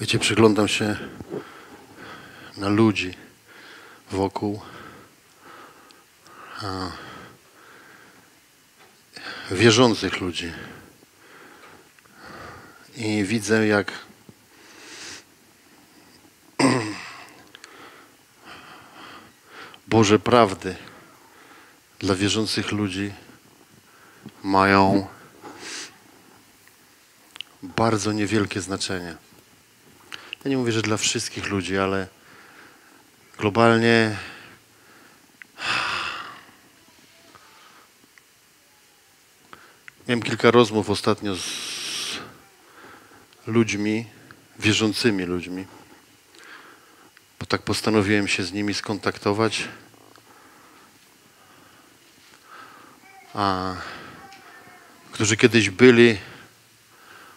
Wiecie, przyglądam się na ludzi wokół. A wierzących ludzi. I widzę, jak Boże prawdy dla wierzących ludzi mają bardzo niewielkie znaczenie. Ja nie mówię, że dla wszystkich ludzi, ale globalnie miałem kilka rozmów ostatnio z ludźmi, wierzącymi ludźmi, bo tak postanowiłem się z nimi skontaktować. A, którzy kiedyś byli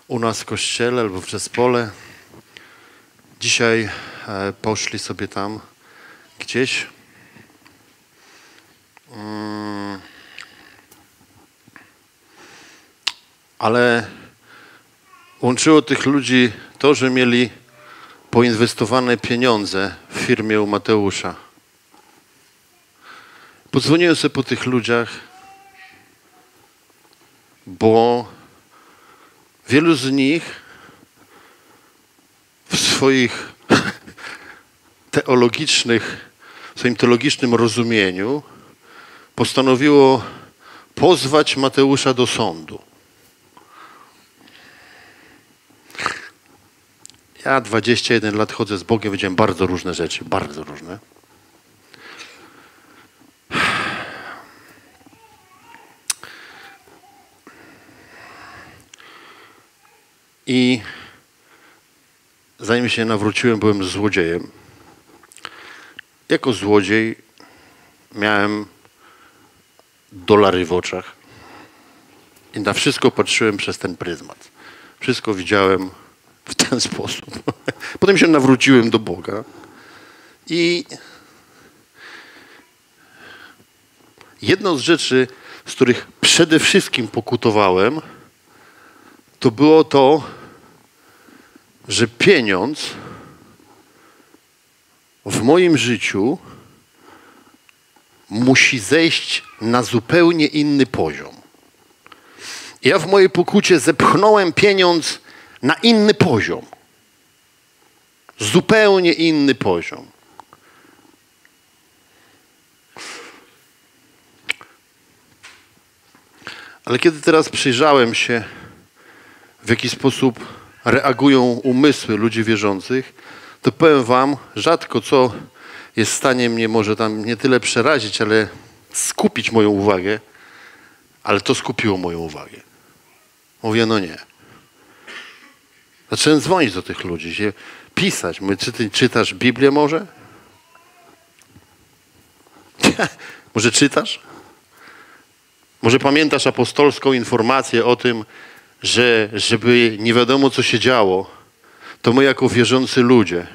u nas w kościele albo w zespole, dzisiaj e, poszli sobie tam gdzieś. Mm. Ale łączyło tych ludzi to, że mieli poinwestowane pieniądze w firmie u Mateusza. Podzwoniłem sobie po tych ludziach, bo wielu z nich w swoich teologicznych, w swoim teologicznym rozumieniu postanowiło pozwać Mateusza do sądu. Ja 21 lat chodzę z Bogiem, widziałem bardzo różne rzeczy, bardzo różne. I zanim się nawróciłem, byłem złodziejem. Jako złodziej miałem dolary w oczach i na wszystko patrzyłem przez ten pryzmat. Wszystko widziałem w ten sposób. Potem się nawróciłem do Boga i jedną z rzeczy, z których przede wszystkim pokutowałem, to było to, że pieniądz w moim życiu musi zejść na zupełnie inny poziom. Ja w mojej pokucie zepchnąłem pieniądz na inny poziom. Zupełnie inny poziom. Ale kiedy teraz przyjrzałem się, w jaki sposób reagują umysły ludzi wierzących, to powiem wam, rzadko co jest w stanie mnie może tam nie tyle przerazić, ale skupić moją uwagę, ale to skupiło moją uwagę. Mówię, no nie. Zacząłem dzwonić do tych ludzi, się pisać. Mówię, czy ty czytasz Biblię może? może czytasz? Może pamiętasz apostolską informację o tym, że żeby nie wiadomo co się działo, to my jako wierzący ludzie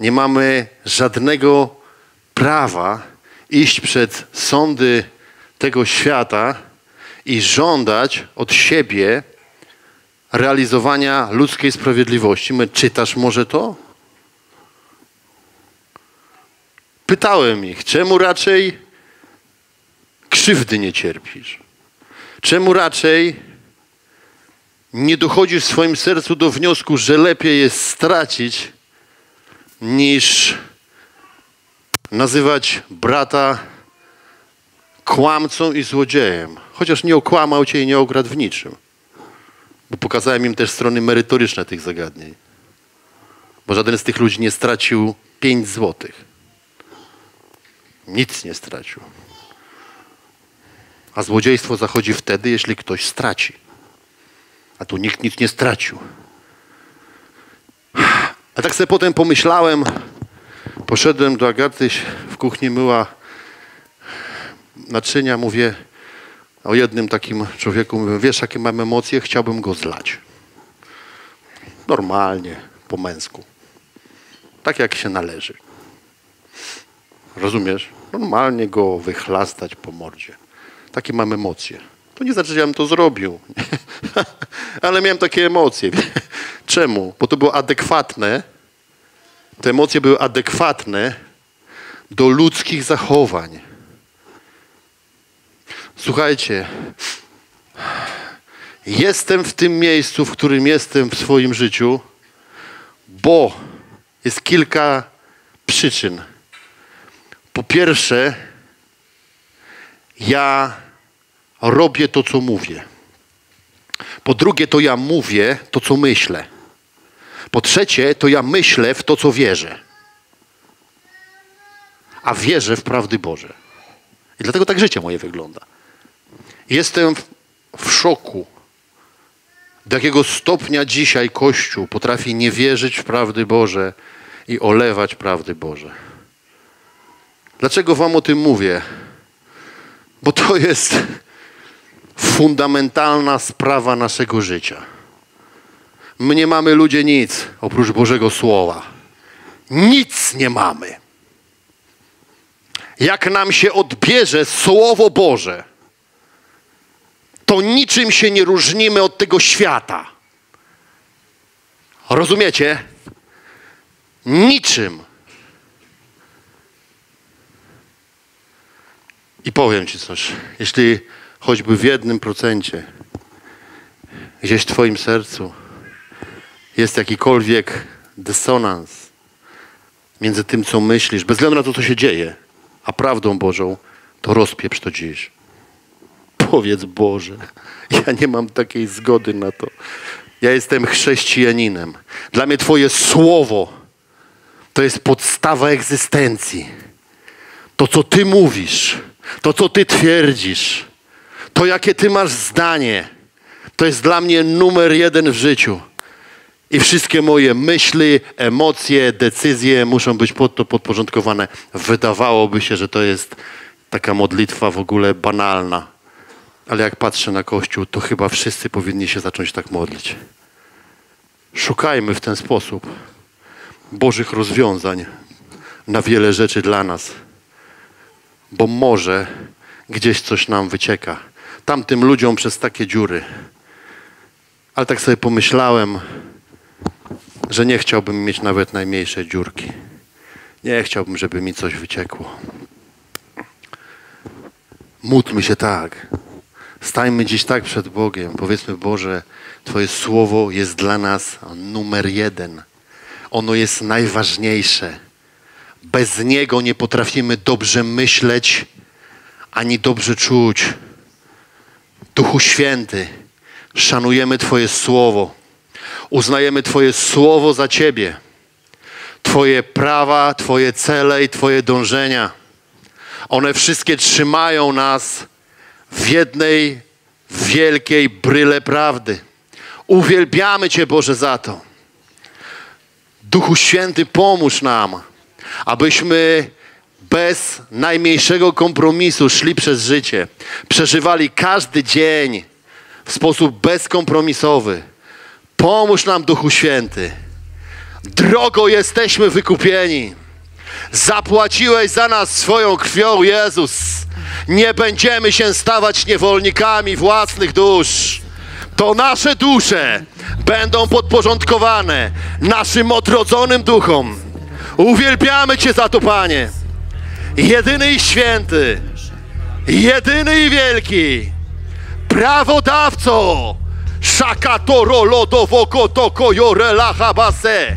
nie mamy żadnego prawa iść przed sądy tego świata i żądać od siebie realizowania ludzkiej sprawiedliwości. My, czytasz może to? Pytałem ich, czemu raczej krzywdy nie cierpisz? Czemu raczej nie dochodzisz w swoim sercu do wniosku, że lepiej jest stracić, niż nazywać brata kłamcą i złodziejem? Chociaż nie okłamał cię i nie okradł w niczym. Bo pokazałem im też strony merytoryczne tych zagadnień. Bo żaden z tych ludzi nie stracił pięć złotych. Nic nie stracił. A złodziejstwo zachodzi wtedy, jeśli ktoś straci. A tu nikt nic nie stracił. A tak sobie potem pomyślałem, poszedłem do Agaty, w kuchni myła naczynia, mówię, o jednym takim człowieku mówię, wiesz jakie mam emocje, chciałbym go zlać. Normalnie, po męsku. Tak jak się należy. Rozumiesz? Normalnie go wychlastać po mordzie. Takie mam emocje. To nie znaczy, że ja bym to zrobił. Ale miałem takie emocje. Czemu? Bo to było adekwatne, te emocje były adekwatne do ludzkich zachowań. Słuchajcie, jestem w tym miejscu, w którym jestem w swoim życiu, bo jest kilka przyczyn. Po pierwsze, ja robię to, co mówię. Po drugie, to ja mówię to, co myślę. Po trzecie, to ja myślę w to, co wierzę. A wierzę w prawdy Boże. I dlatego tak życie moje wygląda. Jestem w, szoku, do jakiego stopnia dzisiaj Kościół potrafi nie wierzyć w prawdy Boże i olewać prawdy Boże. Dlaczego Wam o tym mówię? Bo to jest fundamentalna sprawa naszego życia. My nie mamy ludzie nic oprócz Bożego Słowa. Nic nie mamy. Jak nam się odbierze Słowo Boże, to niczym się nie różnimy od tego świata. Rozumiecie? Niczym. I powiem Ci coś. Jeśli choćby w jednym procencie gdzieś w Twoim sercu jest jakikolwiek dysonans między tym, co myślisz, bez względu na to, co się dzieje, a prawdą Bożą, to rozpieprz to dziś. Powiedz Boże, ja nie mam takiej zgody na to. Ja jestem chrześcijaninem. Dla mnie Twoje słowo to jest podstawa egzystencji. To, co Ty mówisz, to, co Ty twierdzisz, to, jakie Ty masz zdanie, to jest dla mnie numer jeden w życiu. I wszystkie moje myśli, emocje, decyzje muszą być pod to podporządkowane. Wydawałoby się, że to jest taka modlitwa w ogóle banalna. Ale jak patrzę na Kościół, to chyba wszyscy powinni się zacząć tak modlić. Szukajmy w ten sposób Bożych rozwiązań na wiele rzeczy dla nas, bo może gdzieś coś nam wycieka. Tamtym ludziom przez takie dziury. Ale tak sobie pomyślałem, że nie chciałbym mieć nawet najmniejszej dziurki. Nie chciałbym, żeby mi coś wyciekło. Módlmy się tak. Stańmy dziś tak przed Bogiem. Powiedzmy, Boże, Twoje słowo jest dla nas numer jeden. Ono jest najważniejsze. Bez niego nie potrafimy dobrze myśleć ani dobrze czuć. Duchu Święty, szanujemy Twoje słowo. Uznajemy Twoje słowo za Ciebie. Twoje prawa, Twoje cele i Twoje dążenia. One wszystkie trzymają nas w jednej wielkiej bryle prawdy. Uwielbiamy Cię, Boże, za to. Duchu Święty, pomóż nam, abyśmy bez najmniejszego kompromisu szli przez życie, przeżywali każdy dzień w sposób bezkompromisowy. Pomóż nam, Duchu Święty. Drogo jesteśmy wykupieni. Zapłaciłeś za nas swoją krwią, Jezus. Nie będziemy się stawać niewolnikami własnych dusz. To nasze dusze będą podporządkowane naszym odrodzonym duchom. Uwielbiamy Cię za to, Panie. Jedyny i święty, jedyny i wielki, prawodawco, Shakatoro lodowoko toko jorela habase.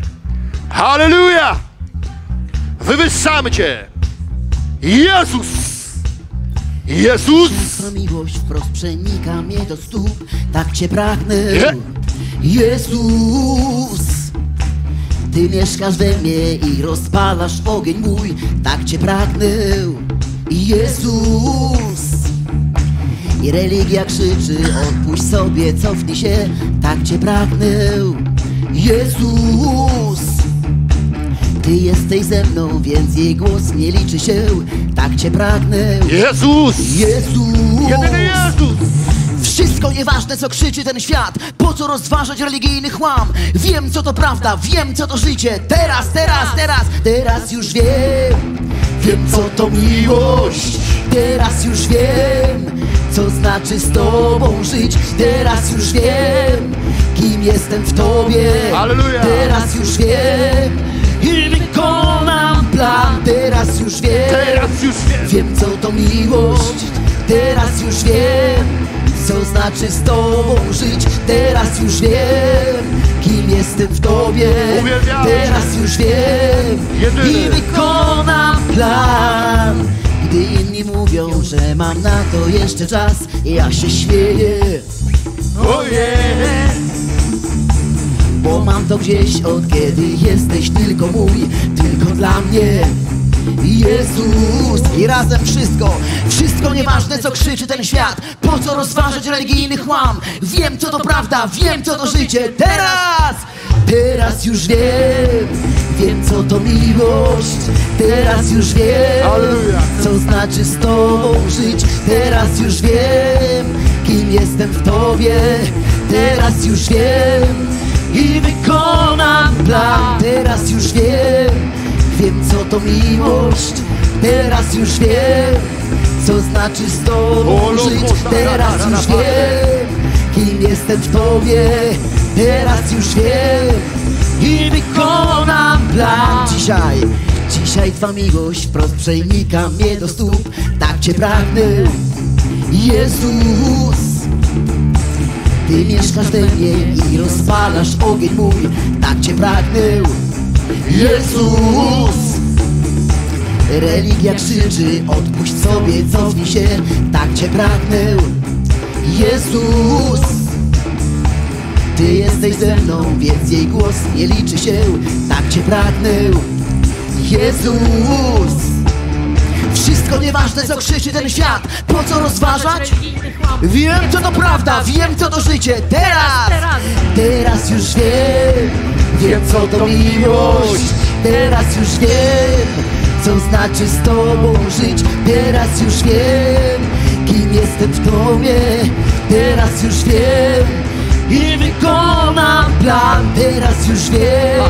Halleluja! Wywyższamy Cię! Jezus! Jezus! Twa miłość wprost przenika mnie do stóp, tak Cię pragnę. Je- Jezus! Ty mieszkasz we mnie i rozpalasz ogień mój, tak Cię pragnę. Jezus! I religia krzyczy, odpuść sobie, cofnij się, tak Cię pragnę. Jezus! Ty jesteś ze mną, więc jej głos nie liczy się, tak Cię pragnę. Jezus! Jezus! Jedyny Jezus! Wszystko nieważne, co krzyczy ten świat. Po co rozważać religijny chłam? Wiem, co to prawda, wiem, co to życie. Teraz, teraz, teraz, teraz już wiem. Wiem, co to miłość. Teraz już wiem, co znaczy z Tobą żyć. Teraz już wiem, kim jestem w Tobie. Halleluja! Teraz już wiem i wykonam plan. Teraz już wiem. Teraz już wiem. Wiem co to miłość, teraz już wiem Co znaczy z Tobą żyć, teraz już wiem Kim jestem w Tobie, teraz już wiem Jedyny. I wykonam plan Gdy inni mówią, że mam na to jeszcze czas Ja się śmieję, Ojej! bo mam to gdzieś od kiedy jesteś tylko mój, tylko dla mnie. Jezus i razem wszystko, wszystko nieważne co krzyczy ten świat. Po co rozważać religijny chłam Wiem co to prawda, wiem co to życie. Teraz, teraz już wiem. Wiem co to miłość. Teraz już wiem. Co znaczy z Tobą żyć. Teraz już wiem Kim jestem w Tobie. Teraz już wiem I wykonam plan. Teraz już wiem Wiem co to miłość. Teraz już wiem Co znaczy z Tobą żyć. Teraz już wiem Kim jestem w Tobie. Teraz już wiem I wykonam plan. Dzisiaj, dzisiaj Twa miłość Wprost przenika mnie do stóp. Tak Cię pragnę. Jezus Ty mieszkasz we mnie i rozpalasz ogień mój. Tak Cię pragnę Jezus! Religia krzyczy, odpuść sobie, cofnij się Tak Cię pragnę. Jezus! Ty jesteś ze mną, więc jej głos nie liczy się Tak Cię pragnę. Jezus! Wszystko nieważne co krzyczy ten świat Po co rozważać? Wiem co to prawda, wiem co to życie Teraz, Teraz. teraz już wiem Wiem co to miłość? Teraz już wiem Co znaczy z Tobą żyć. Teraz już wiem Kim jestem w Tobie. Teraz już wiem I wykonam plan. Teraz już wiem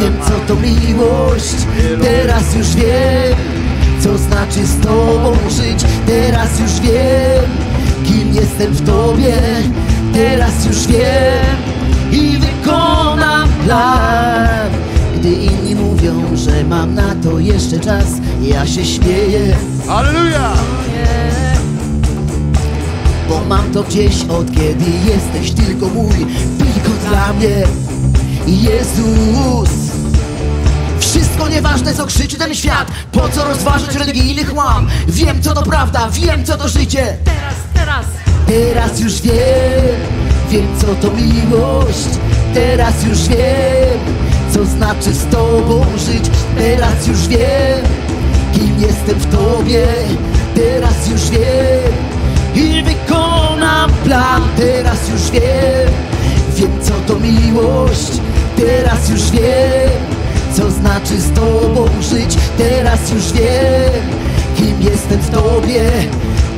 Wiem co to miłość. Teraz już wiem co znaczy z Tobą żyć. Teraz już wiem Kim jestem w Tobie. Teraz już wiem I wykonam plan Gdy inni mówią, że mam na to jeszcze czas Ja się śmieję. Halleluja! bo mam to gdzieś od kiedy jesteś tylko mój Tylko dla mnie. Jezus! Wszystko nieważne co krzyczy ten świat Po co rozważać religijny chłam Wiem co to prawda, wiem co to życie. Teraz, teraz. Teraz już wiem Wiem co to miłość Teraz już wiem Co znaczy z Tobą żyć. Teraz już wiem Kim jestem w Tobie. Teraz już wiem I wykonam plan. Teraz już wiem Wiem co to miłość. Teraz już wiem Co znaczy z Tobą żyć. Teraz już wiem Kim jestem w Tobie.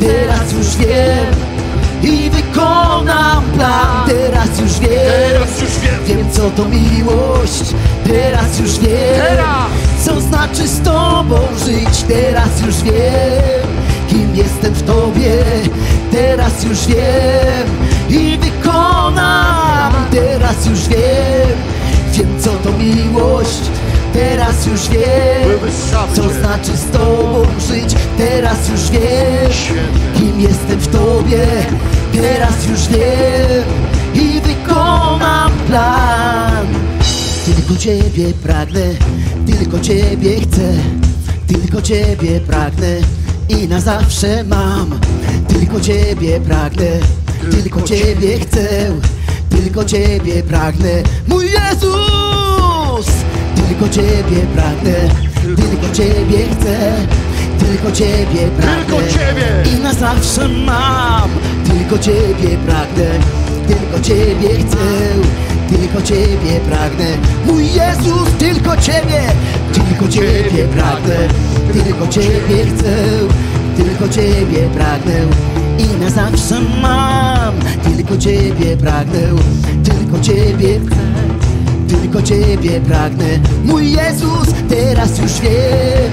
Teraz już wiem i wykonam plan. Teraz już wiem. Teraz już wiem. Wiem co to miłość. Teraz już wiem. Teraz. Co znaczy z Tobą żyć? Teraz już wiem. Kim jestem w Tobie? Teraz już wiem. I wykonam. Teraz już wiem. Wiem co to miłość Teraz już wiem Co znaczy z Tobą żyć. Teraz już wiem. Kim jestem w Tobie. Teraz już wiem I wykonam plan. Tylko Ciebie pragnę Tylko Ciebie chcę. Tylko Ciebie pragnę I na zawsze mam. Tylko Ciebie pragnę Tylko Ciebie. chcę. Tylko Ciebie pragnę. Mój Jezus Tylko Ciebie pragnę Tylko Ciebie chcę. Tylko Ciebie pragnę Tylko Ciebie. I na zawsze mam. Tylko Ciebie pragnę Tylko Ciebie chcę. Tylko Ciebie pragnę. Mój Jezus, tylko Ciebie. Tylko Ciebie pragnę. Tylko Ciebie. chcę. Tylko Ciebie pragnę. I na zawsze mam. Tylko Ciebie pragnę. Tylko Ciebie chcę tylko Ciebie pragnę Mój Jezus, teraz już wiem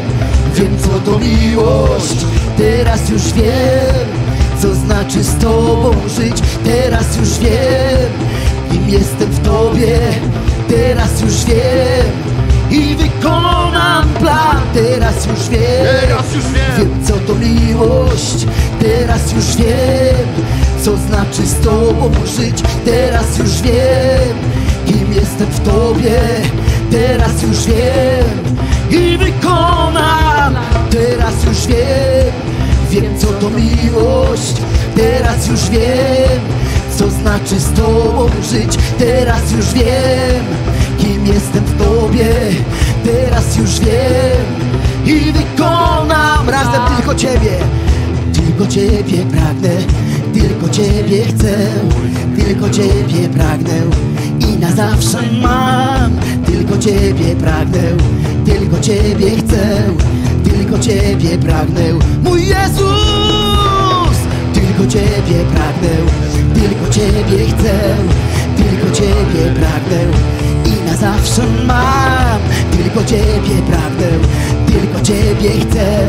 Wiem co to miłość Teraz już wiem Co znaczy z Tobą żyć Teraz już wiem kim jestem w Tobie. Teraz już wiem i wykonam plan. Teraz już wiem, Teraz już wiem. wiem co to miłość. Teraz już wiem, co znaczy z Tobą żyć. Teraz już wiem, kim jestem w Tobie. Teraz już wiem i wykonam. Teraz już wiem, wiem co to miłość. Teraz już wiem, co znaczy z Tobą żyć. Teraz już wiem, kim jestem w Tobie. Teraz już wiem i wykonam razem tylko Ciebie. Tylko Ciebie pragnę, tylko Ciebie chcę, tylko Ciebie pragnę na zawsze mam. Tylko Ciebie pragnę, tylko Ciebie chcę, tylko Ciebie pragnę, mój Jezus. Tylko Ciebie pragnę, tylko Ciebie chcę, tylko Ciebie pragnę i na zawsze mam. Tylko Ciebie pragnę, tylko Ciebie chcę,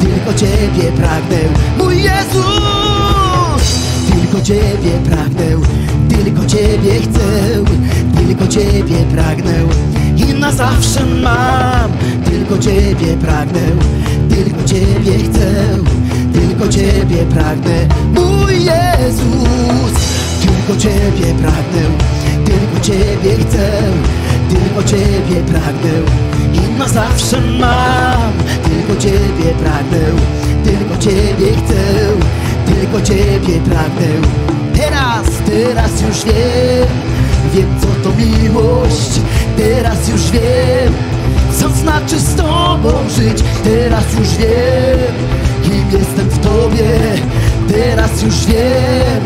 tylko Ciebie pragnę, mój Jezus. Tylko Ciebie pragnę, tylko Ciebie chcę, tylko Ciebie pragnę i na zawsze mam. Tylko Ciebie pragnę, tylko Ciebie chcę, tylko Ciebie pragnę, mój Jezus. Tylko Ciebie pragnę, tylko Ciebie chcę, tylko Ciebie pragnę i na zawsze mam. Tylko Ciebie pragnę, tylko Ciebie chcę, tylko Ciebie pragnę. Teraz, teraz już wiem, wiem co to miłość. Teraz już wiem, co znaczy z Tobą żyć. Teraz już wiem, kim jestem w Tobie. Teraz już wiem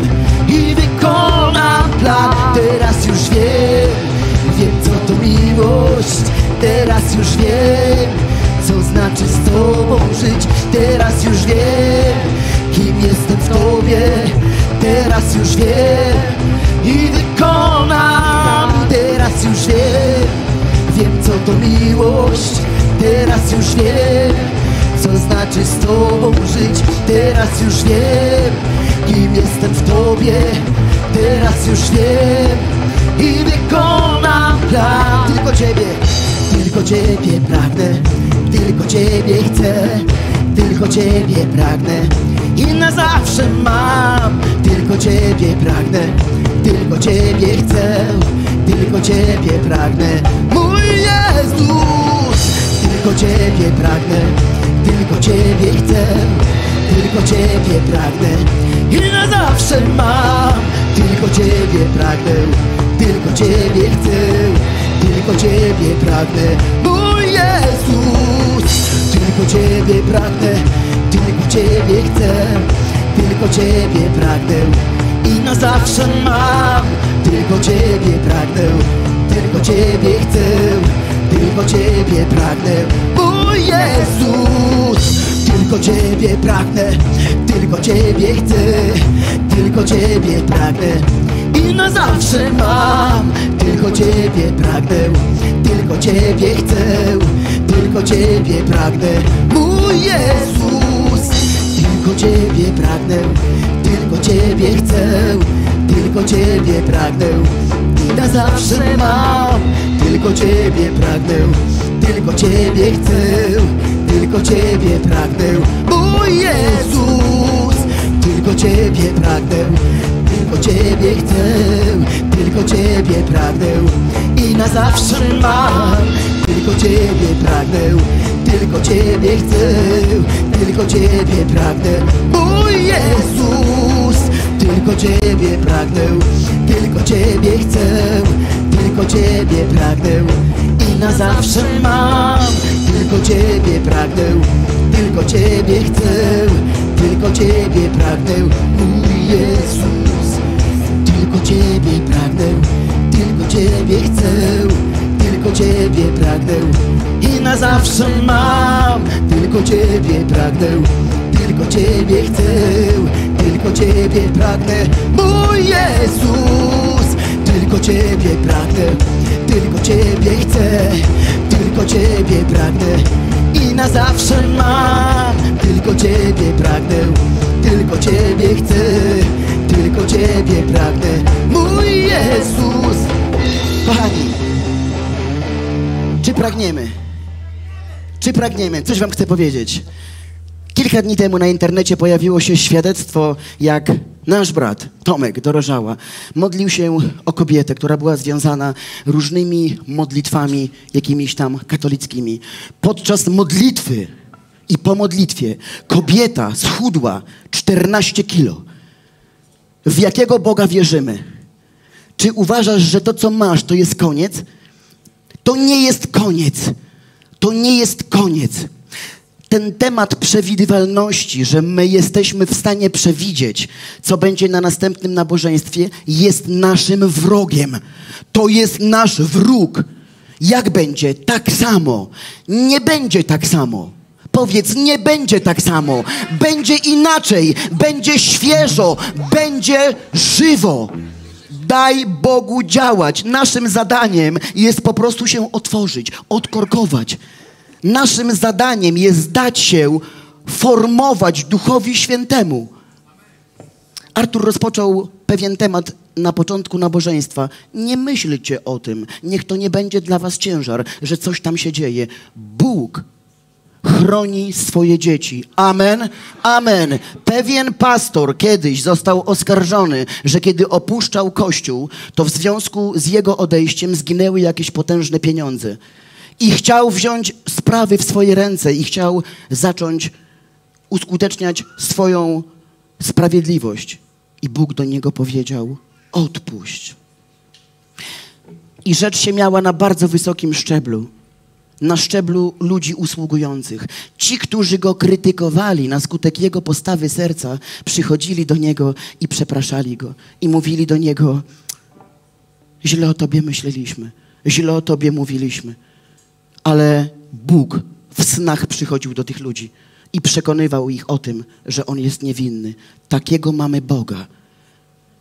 i wykonam plan. Teraz już wiem, wiem co to miłość. Teraz już wiem, co znaczy z Tobą żyć. Teraz już wiem, kim jestem w Tobie. Teraz już wiem i wykonam. Teraz już wiem, wiem co to miłość. Teraz już wiem, co znaczy z Tobą żyć. Teraz już wiem, kim jestem w Tobie. Teraz już wiem i wykonam plan. Tylko Ciebie, tylko Ciebie pragnę, tylko Ciebie chcę, tylko Ciebie pragnę i na zawsze mam. Tylko Ciebie pragnę, tylko Ciebie chcę, tylko Ciebie pragnę, mój Jezus. Tylko Ciebie pragnę, tylko Ciebie chcę, tylko Ciebie pragnę i na zawsze mam. Tylko Ciebie pragnę, tylko Ciebie chcę, tylko Ciebie pragnę, mój Jezus. Tylko Ciebie pragnę, Ciebie chcę, tylko Ciebie pragnę i na zawsze mam. Tylko Ciebie pragnę, tylko Ciebie chcę, tylko Ciebie pragnę, mój Jezus. Tylko Ciebie pragnę, tylko Ciebie chcę, tylko Ciebie pragnę i na zawsze mam. Tylko Ciebie pragnę, tylko Ciebie chcę, tylko Ciebie pragnę, mój Jezus. Tylko Ciebie pragnę, tylko Ciebie chcę, tylko Ciebie pragnę i na zawsze mam. Tylko Ciebie pragnę, tylko Ciebie chcę, tylko Ciebie pragnę, mój Jezus. Tylko Ciebie pragnę, tylko Ciebie chcę, tylko Ciebie pragnę i na zawsze mam. Tylko Ciebie pragnę, tylko Ciebie chcę, tylko Ciebie pragnę, mój Jezus. Tylko Ciebie pragnę, tylko Ciebie chcę, tylko Ciebie pragnę i na zawsze mam. Tylko Ciebie pragnę, tylko Ciebie chcę, tylko Ciebie pragnę, mój Jezus. Tylko Ciebie pragnę, tylko Ciebie chcę, tylko Ciebie pragnę i na zawsze mam. Tylko Ciebie pragnę, tylko Ciebie chcę, tylko Ciebie pragnę, mój Jezus. Tylko Ciebie pragnę, tylko Ciebie chcę, tylko Ciebie pragnę i na zawsze mam. Tylko Ciebie pragnę, tylko Ciebie chcę, tylko Ciebie pragnę, mój Jezus. Kochani, czy pragniemy? Czy pragniemy? Coś wam chcę powiedzieć. Kilka dni temu na internecie pojawiło się świadectwo, jak nasz brat Tomek Dorożała modlił się o kobietę, która była związana różnymi modlitwami, jakimiś tam katolickimi. Podczas modlitwy i po modlitwie kobieta schudła 14 kilo. W jakiego Boga wierzymy? Czy uważasz, że to, co masz, to jest koniec? To nie jest koniec. To nie jest koniec. Ten temat przewidywalności, że my jesteśmy w stanie przewidzieć, co będzie na następnym nabożeństwie, jest naszym wrogiem. To jest nasz wróg. Jak będzie? Tak samo. Nie będzie tak samo. Powiedz, nie będzie tak samo. Będzie inaczej, będzie świeżo, będzie żywo. Daj Bogu działać. Naszym zadaniem jest po prostu się otworzyć, odkorkować. Naszym zadaniem jest dać się formować Duchowi Świętemu. Artur rozpoczął pewien temat na początku nabożeństwa. Nie myślcie o tym. Niech to nie będzie dla was ciężar, że coś tam się dzieje. Bóg chroni swoje dzieci. Amen. Amen. Pewien pastor kiedyś został oskarżony, że kiedy opuszczał kościół, to w związku z jego odejściem zginęły jakieś potężne pieniądze. I chciał wziąć sprawy w swoje ręce i chciał zacząć uskuteczniać swoją sprawiedliwość. I Bóg do niego powiedział: odpuść. I rzecz się miała na bardzo wysokim szczeblu na szczeblu ludzi usługujących. Ci, którzy go krytykowali na skutek jego postawy serca, przychodzili do niego i przepraszali go. I mówili do niego: Źle o tobie myśleliśmy, źle o tobie mówiliśmy. Ale Bóg w snach przychodził do tych ludzi i przekonywał ich o tym, że on jest niewinny. Takiego mamy Boga.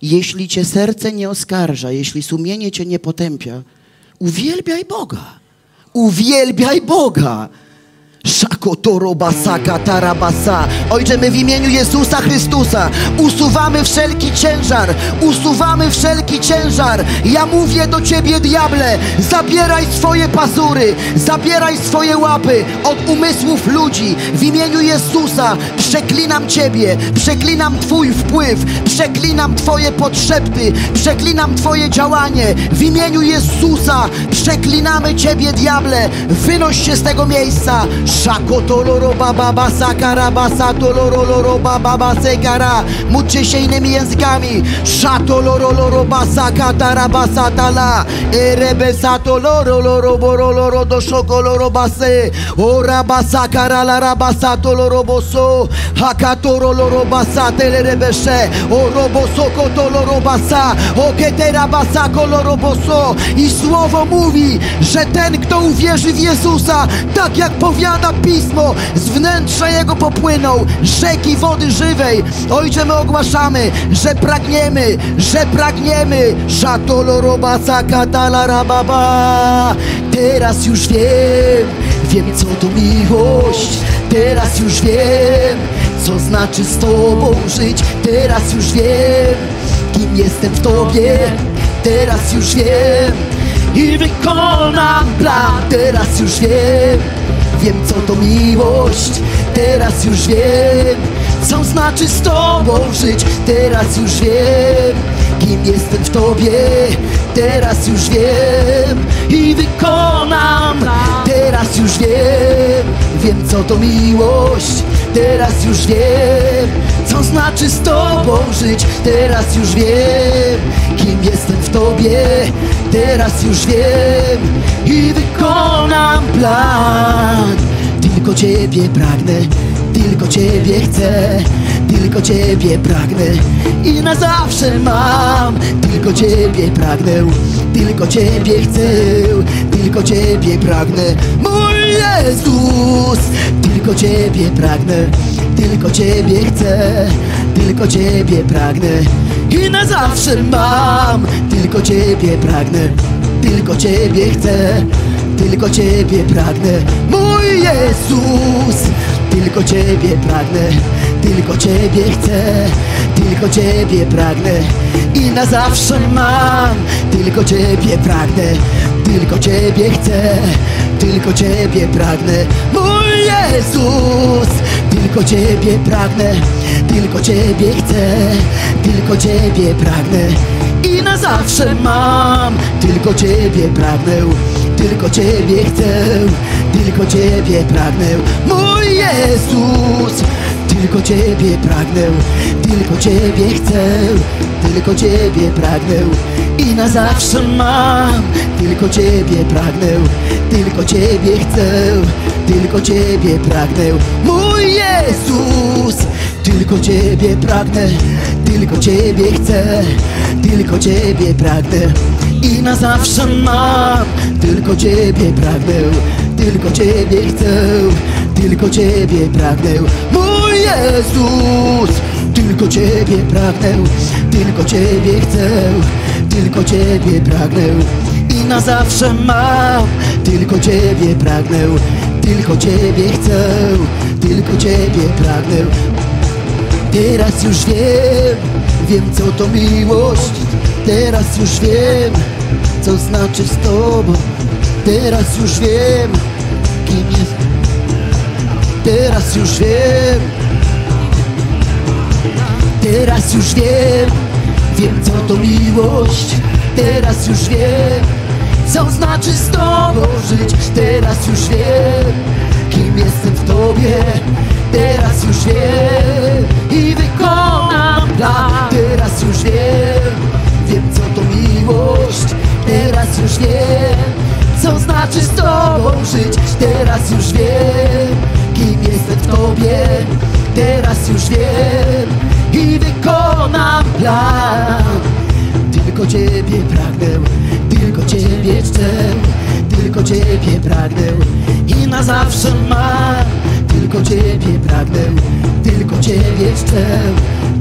Jeśli cię serce nie oskarża, jeśli sumienie cię nie potępia, uwielbiaj Boga. Uwielbiaj Boga. Szakotorobasa katarabasa. Ojcze, my w imieniu Jezusa Chrystusa usuwamy wszelki ciężar, usuwamy wszelki ciężar. Ja mówię do Ciebie, diable, zabieraj swoje pazury, zabieraj swoje łapy od umysłów ludzi. W imieniu Jezusa przeklinam Ciebie, przeklinam Twój wpływ, przeklinam Twoje potrzeby, przeklinam Twoje działanie. W imieniu Jezusa przeklinamy Ciebie, diable. Wynoś się z tego miejsca. Szakotoloro baba basa karabasa toloro baba base kara. Módlcie się innymi językami. Szatoloro loro basa katarabasa tala. Erebesa toloro loro boro loro do szokoloro base. Ora basa karala rabasa toloro boso. Hakatoro loro basa telerebeshe. Orobo sokotoloro basa. Oketera basa koloro boso. I słowo mówi, że ten, kto uwierzy w Jezusa, tak jak powiada Pismo, z wnętrza Jego popłyną rzeki wody żywej. Ojcze, my ogłaszamy, że pragniemy, że pragniemy. Szatoloroba sakatala rababa. Teraz już wiem, wiem co to miłość. Teraz już wiem, co znaczy z Tobą żyć. Teraz już wiem, kim jestem w Tobie. Teraz już wiem i wykonam plan. Teraz już wiem, wiem co to miłość. Teraz już wiem, co znaczy z Tobą żyć. Teraz już wiem, kim jestem w Tobie. Teraz już wiem i wykonam. Teraz już wiem, wiem co to miłość. Teraz już wiem, co znaczy z Tobą żyć. Teraz już wiem, kim jestem w Tobie. Teraz już wiem i wykonam plan. Tylko Ciebie pragnę, tylko Ciebie chcę, tylko Ciebie pragnę i na zawsze mam. Tylko Ciebie pragnę, tylko Ciebie chcę, tylko Ciebie pragnę. Mój Jezus, tylko Ciebie pragnę, tylko Ciebie chcę, tylko Ciebie pragnę i na zawsze mam. Tylko Ciebie pragnę, tylko Ciebie chcę, tylko Ciebie pragnę. Mój Jezus, tylko Ciebie pragnę, tylko Ciebie chcę, tylko Ciebie pragnę. I na zawsze mam, tylko Ciebie pragnę, tylko Ciebie chcę, tylko Ciebie pragnę, mój Jezus, tylko Ciebie pragnę, tylko Ciebie chcę, tylko Ciebie pragnę i na zawsze mam, tylko Ciebie pragnę, tylko Ciebie chcę, tylko Ciebie pragnę, mój Jezus, tylko Ciebie pragnę, tylko Ciebie chcę, tylko Ciebie pragnę i na zawsze mam, tylko Ciebie pragnę, tylko Ciebie chcę, tylko Ciebie pragnę, mój Jezus, tylko Ciebie pragnę, tylko Ciebie chcę, tylko Ciebie pragnę. I na zawsze mam, tylko Ciebie pragnę, tylko Ciebie chcę, tylko Ciebie pragnę, mój Jezus, tylko Ciebie pragnę, tylko Ciebie chcę, tylko Ciebie pragnę. I na zawsze mam, tylko Ciebie pragnę, tylko Ciebie chcę, tylko Ciebie pragnę. Teraz już wiem, wiem co to miłość. Teraz już wiem, co znaczy z Tobą. Teraz już wiem, kim jest. Teraz już wiem. Teraz już wiem, wiem co to miłość. Teraz już wiem, co znaczy z Tobą żyć? Teraz już wiem, kim jestem w Tobie. Teraz już wiem i wykonam plan. Teraz już wiem, wiem co to miłość. Teraz już wiem, co znaczy z Tobą żyć. Teraz już wiem, kim jestem w Tobie. Teraz już wiem i wykonam plan. Tylko Ciebie pragnę, Ciebie chcę Tylko Ciebie pragnę. I na zawsze mam Tylko Ciebie pragnę, tylko Ciebie chcę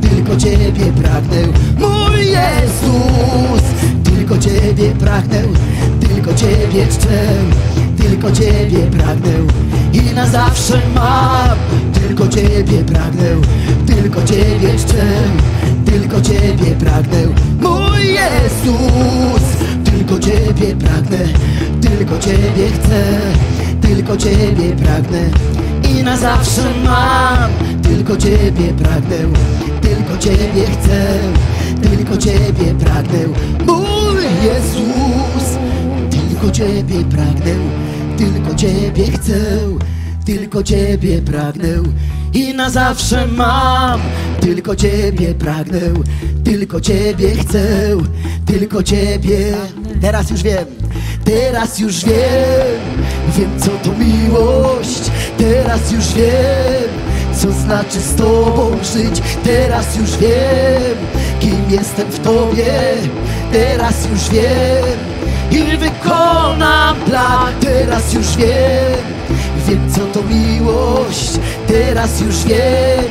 Tylko Ciebie pragnę, mój Jezus Tylko Ciebie pragnę, tylko Ciebie chcę Tylko Ciebie pragnę. I na zawsze mam Tylko Ciebie pragnę, tylko Ciebie chcę Tylko Ciebie pragnę, mój Jezus Tylko Ciebie pragnę, tylko Ciebie chcę Tylko Ciebie pragnę i na zawsze mam. Tylko Ciebie pragnę, tylko Ciebie chcę Tylko Ciebie pragnę, mój Jezus Tylko Ciebie pragnę, tylko Ciebie chcę Tylko Ciebie pragnę i na zawsze mam. Tylko Ciebie pragnę, tylko Ciebie chcę Tylko Ciebie Teraz już wiem, teraz już wiem Wiem co to miłość. Teraz już wiem co znaczy z Tobą żyć. Teraz już wiem kim jestem w Tobie. Teraz już wiem i wykonam plan. Teraz już wiem, wiem co to miłość. Teraz już wiem,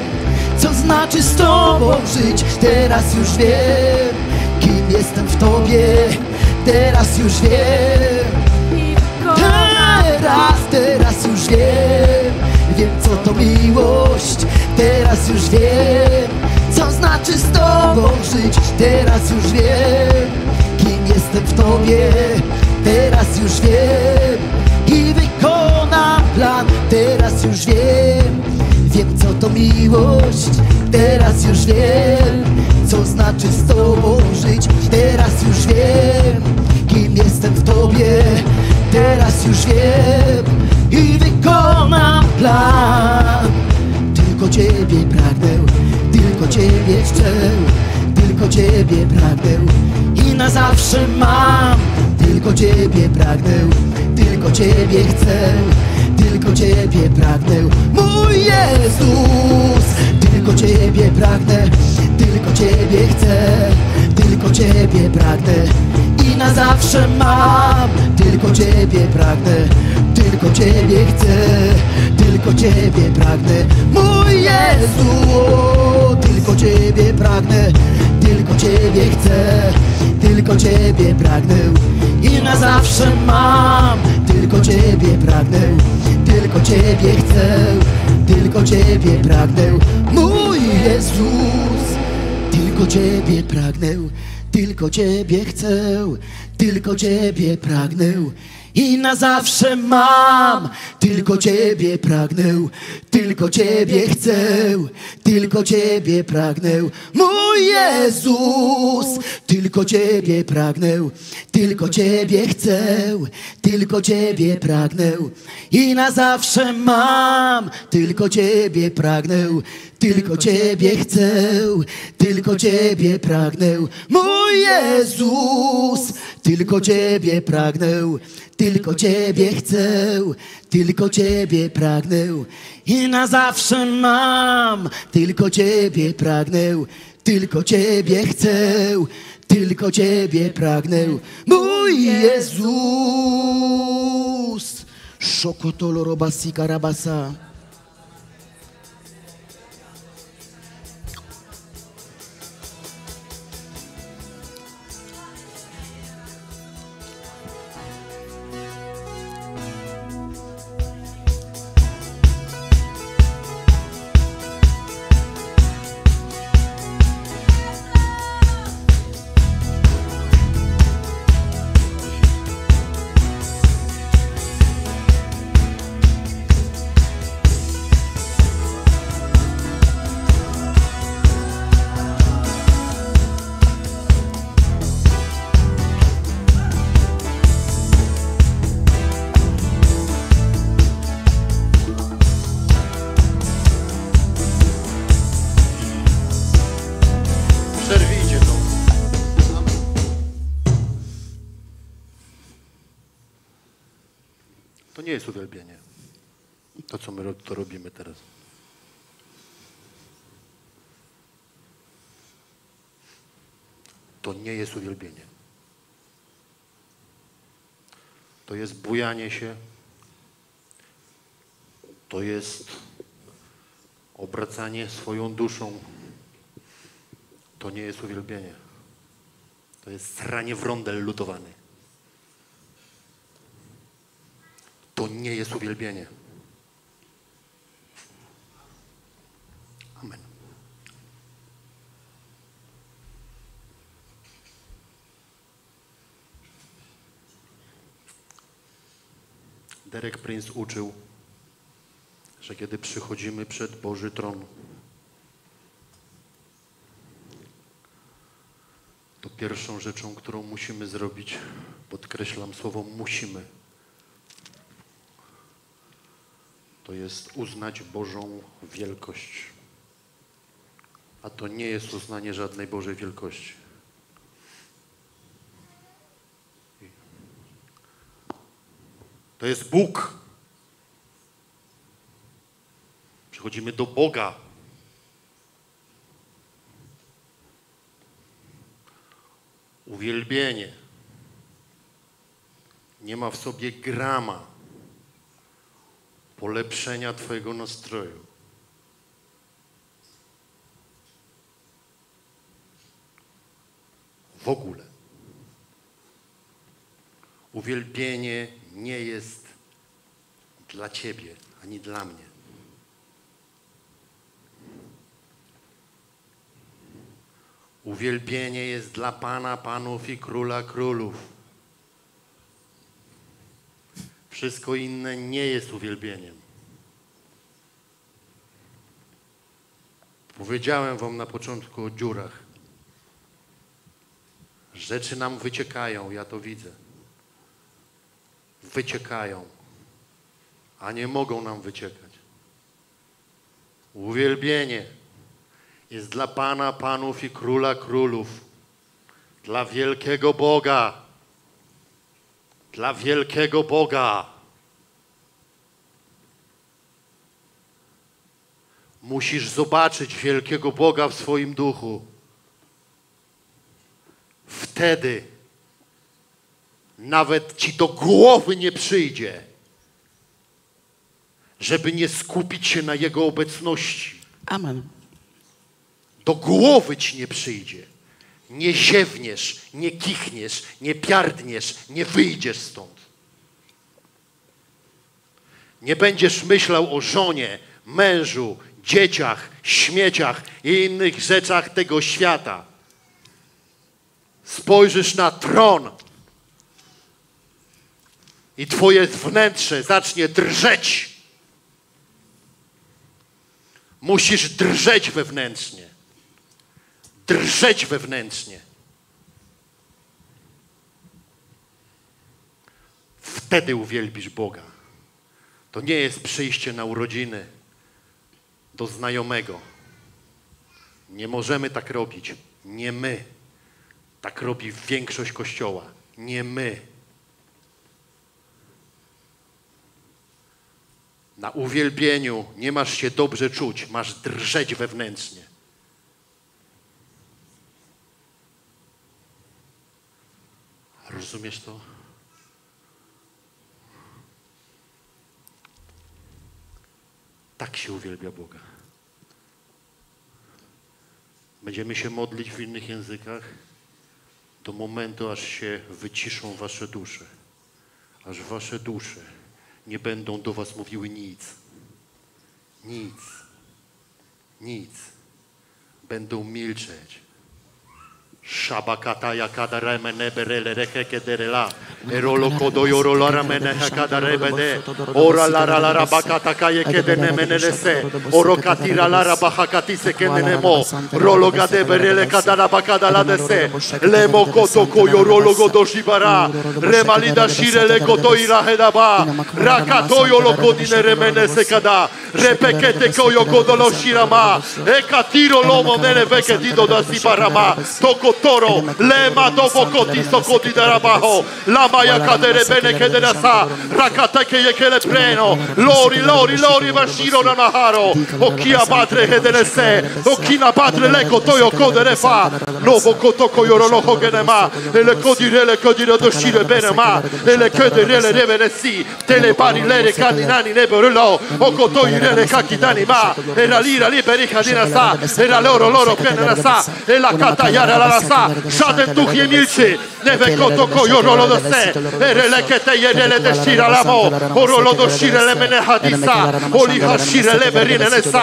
co znaczy z Tobą żyć. Teraz już wiem, kim jestem w Tobie Teraz już wiem. Teraz, teraz już wiem. Wiem co to miłość. Teraz już wiem. Co znaczy z Tobą żyć? Teraz już wiem. Kim jestem w Tobie? Teraz już wiem. I wykonam plan. Teraz już wiem. Wiem co to miłość. Teraz już wiem Co znaczy z Tobą żyć? Teraz już wiem Kim jestem w Tobie. Teraz już wiem I wykonam plan. Tylko Ciebie pragnę Tylko Ciebie chcę. Tylko Ciebie pragnę I na zawsze mam. Tylko Ciebie pragnę Tylko Ciebie chcę. Tylko Ciebie pragnę Mój Jezus. Tylko Ciebie pragnę Ciebie chcę Tylko Ciebie pragnę i na zawsze mam. Tylko Ciebie pragnę, tylko Ciebie chcę Tylko Ciebie pragnę, mój Jezu Tylko Ciebie pragnę, tylko Ciebie chcę Tylko Ciebie pragnę i na zawsze mam. Tylko Ciebie pragnę, tylko Ciebie chcę Tylko Ciebie pragnę, mój Jezus. Tylko Ciebie pragnę, tylko Ciebie chcę, tylko Ciebie pragnę. I na zawsze mam, tylko Ciebie pragnę, tylko Ciebie chcę, tylko Ciebie pragnę, mój Jezus. Tylko Ciebie pragnę, tylko Ciebie chcę, tylko Ciebie pragnę. I na zawsze mam, tylko Ciebie pragnę, tylko Ciebie chcę, tylko Ciebie pragnę, mój Jezus. Tylko Ciebie pragnę, tylko Ciebie chcę, tylko Ciebie pragnę i na zawsze mam. Tylko Ciebie pragnę, tylko Ciebie chcę, tylko Ciebie pragnę, mój Jezus. Szokotolo robasi karabasa. Jest uwielbienie. To, co my to robimy teraz. To nie jest uwielbienie. To jest bujanie się. To jest obracanie swoją duszą to nie jest uwielbienie. To jest sranie w rondel lutowany. To nie jest uwielbienie. Amen. Derek Prince uczył, że kiedy przychodzimy przed Boży Tron, to pierwszą rzeczą, którą musimy zrobić, podkreślam słowo musimy, to jest uznać Bożą wielkość. A to nie jest uznanie żadnej Bożej wielkości. To jest Bóg. Przychodzimy do Boga. Uwielbienie nie ma w sobie grama polepszenia Twojego nastroju. W ogóle. Uwielbienie nie jest dla Ciebie ani dla mnie. Uwielbienie jest dla Pana Panów i Króla Królów. Wszystko inne nie jest uwielbieniem. Powiedziałem Wam na początku o dziurach. Rzeczy nam wyciekają, ja to widzę. Wyciekają, a nie mogą nam wyciekać. Uwielbienie jest dla Pana Panów i Króla Królów, dla wielkiego Boga, dla wielkiego Boga. Musisz zobaczyć wielkiego Boga w swoim duchu. Wtedy nawet ci do głowy nie przyjdzie, żeby nie skupić się na Jego obecności. Amen. Do głowy ci nie przyjdzie. Nie ziewniesz, nie kichniesz, nie piardniesz, nie wyjdziesz stąd. Nie będziesz myślał o żonie, mężu, dzieciach, śmieciach i innych rzeczach tego świata. Spojrzysz na tron i twoje wnętrze zacznie drżeć. Musisz drżeć wewnętrznie. Drżeć wewnętrznie. Wtedy uwielbisz Boga. To nie jest przyjście na urodziny do znajomego. Nie możemy tak robić. Nie my. Tak robi większość kościoła. Nie my. Na uwielbieniu nie masz się dobrze czuć, masz drżeć wewnętrznie. Rozumiesz to? Tak się uwielbia Boga. Będziemy się modlić w innych językach do momentu, aż się wyciszą wasze dusze. Aż wasze dusze nie będą do was mówiły nic. Nic. Nic. Będą milczeć. Shabakata yakada remene berele reke kederela. Erolo kodo yoro la ramene hakada rebede. Ora la la la rabakata kaye kedene menelese. Oro katira la rabahakati se kedene mo. Rolo gade berele kadara bakada la dese. Lemo koto koyo rolo godo shibara. Remalida shire le koto ira hedaba. Rakato yolo kodine remene se kada. Repekete koyo kodo lo shirama. Ekatiro lomo nene veke dido da sibarama. Toko toro, dopo madovo cotisto coti darabaho, la maia cadere bene che della sa, racata che ye che le preno, lori lori lori vasciro nanaharo, o chi a padre che delle se, o chi la padre le cotoio codere fa, novo cotocco yoro loco che ne ma, e le codire le codire d'uscire bene ma, e le codire le revere sì, te le pari le recani nani ne perlo, o cotoire le cacchitani ma, e la lira liberi cadina sa, e la loro loro piena sa, e la cataiara la sa, šaden duh je milci, neveko toko jo rolo do se, erele kete yerele la mo, lamo, orolo do şire leme ne hadisa, oli ha şire le rine ne sa,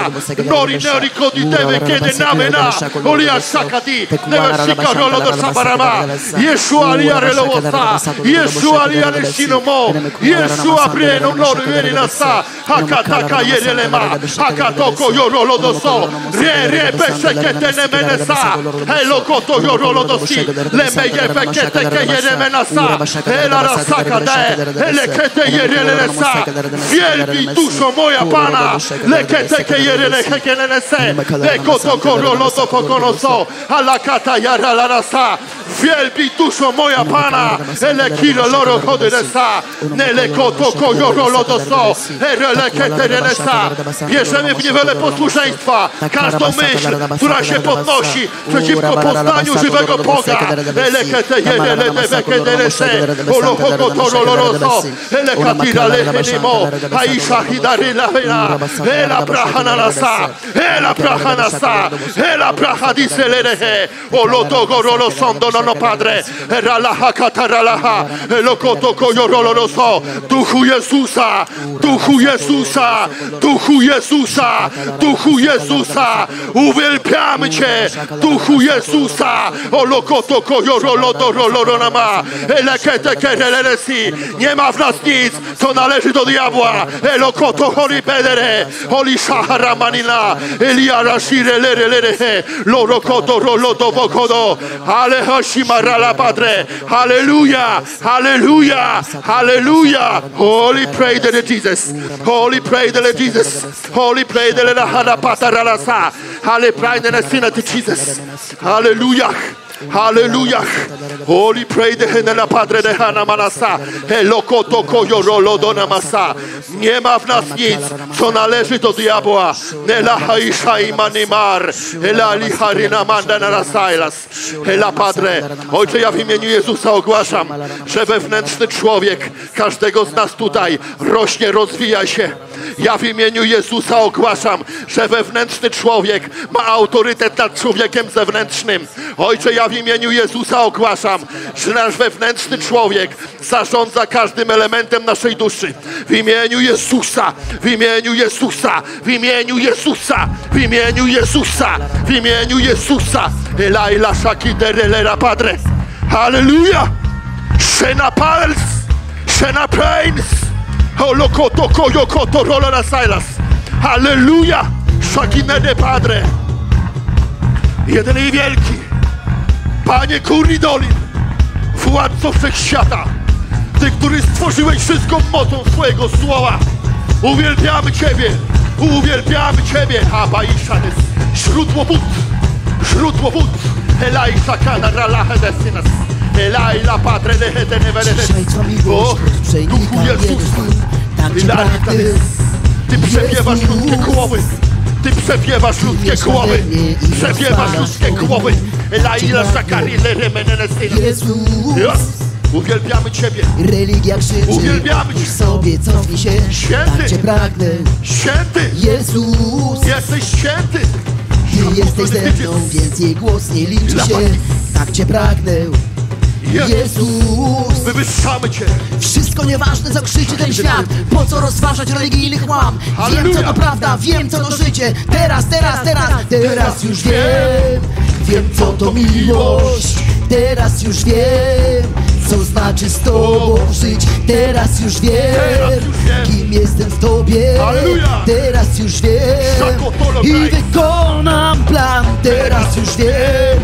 nori ne riko di teve kede namena, oli ha şakati, neve şika rolo do sabarama, Yeşu ali arelo vosa, Yeşu ali ale şinomo, Yeşu apre no nori veri na sa, hakataka yerele ma, hakatoko yo rolo do so, re re beşe kete ne menesa, elo koto yo rolo do si, le meye pekete ke yere menasa, ela rasaka dae, ele kete yere le sa, wielbi duszo moja Pana, le kete ke yere le hekene le se, le koto koro loto pokono so, ala kata yara la rasa, wielbi duszo moja Pana, ele kilo loro kody le sa, ne le koto kojoro loto so, ere le kete le sa, bierzemy w niewiele posłuszeństwa, każdą myśl, która się podnosi przeciwko poznaniu żywego Boga, ela prahana nasa, ela prahana sa, ela prahadise lerehe, oloto gorolo sondo no padre, ralaha kataralaha, elokoto koyoroloroso, duchu Jezusa, duchu Jezusa, duchu Jezusa, duchu Jezusa, uwielbiamy Cię, duchu Jezusa, olokoto koyoroloto roloronama, elekete kerelesi, nie ma w nas nic, co należy do diabła, elokoto hori pedere, oli shahara manina, eliara shire lere lere, lorokoto roloto bokodo, ale hashimarala padre, hallelujah, hallelujah, hallelujah, holy pray the Jesus, holy pray the Jesus, holy pray the lahana pataralasa, holy pray the Fuck! Hallelujah. Holy pray the Henela Padre de Hana Manasa. Elokoto Koyorolo Dona Masa. Nie ma w nas nic, co należy do diabła. Nela Haisha Imanimar. Ela Liharina Mandana Rasailas. Ela Padre. Ojcze, ja w imieniu Jezusa ogłaszam, że wewnętrzny człowiek każdego z nas tutaj rośnie, rozwija się. Ja w imieniu Jezusa ogłaszam, że wewnętrzny człowiek ma autorytet nad człowiekiem zewnętrznym. Ojcze, ja w imieniu Jezusa ogłaszam, że nasz wewnętrzny człowiek zarządza każdym elementem naszej duszy. W imieniu Jezusa, w imieniu Jezusa, w imieniu Jezusa, w imieniu Jezusa, w imieniu Jezusa. Elaila Shakiderelera Padre. Halleluja! Shena Pals, Shena Prains, Holokoto Koyokoto Rola Silas. Halleluja! Shakinede Padre. Jeden i wielki. Panie Kurni Dolin, władco wszechświata, Ty, który stworzyłeś wszystką mocą swojego słowa, uwielbiamy Ciebie, uwielbiamy Ciebie, Abba i Szadys, źródło wód, źródło wód, Elai Sakana Ralahe Destinas, Elai La Padre de Hetene Dzisiaj Twa miłość przenika Duchu Tak Ty przewiewasz Jezus. ludzkie głowy, Ty przewiewasz ludzkie głowy, rozpalasz ludzkie głowy, Elai La Cię Sakari Leremene Destinas. Jezus. Uwielbiamy Ciebie. Religia krzyczy Uwielbiamy Cię. Sobie cofnij się Święty. Tak Cię pragnę Święty! Jezus Jesteś święty! Ty jesteś ze mną, więc jej głos nie liczy się Tak Cię pragnę Jezus! Wywyższamy Cię! Wszystko nieważne co krzyczy ten świat Po co rozważać religijny chłam Wiem co to prawda, wiem co to życie Teraz, teraz, teraz, teraz już wiem Wiem co to miłość Teraz już wiem Co znaczy z Tobą żyć Teraz już wiem. Kim jestem w Tobie. Teraz już wiem I wykonam plan Teraz już wiem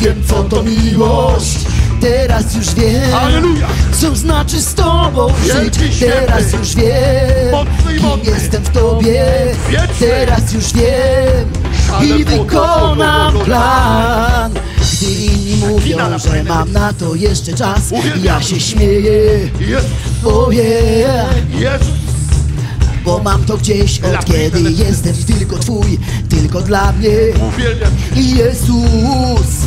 Wiem co to miłość Teraz już wiem. Co znaczy z Tobą żyć. Teraz już wiem Kim jestem w Tobie. Teraz już wiem I wykonam plan. Gdy inni mówią, że mam na to jeszcze czas. Ja się śmieję! Oh yeah! Bo mam to gdzieś od kiedy jestem tylko Twój Tylko dla mnie. Cię! Jezus.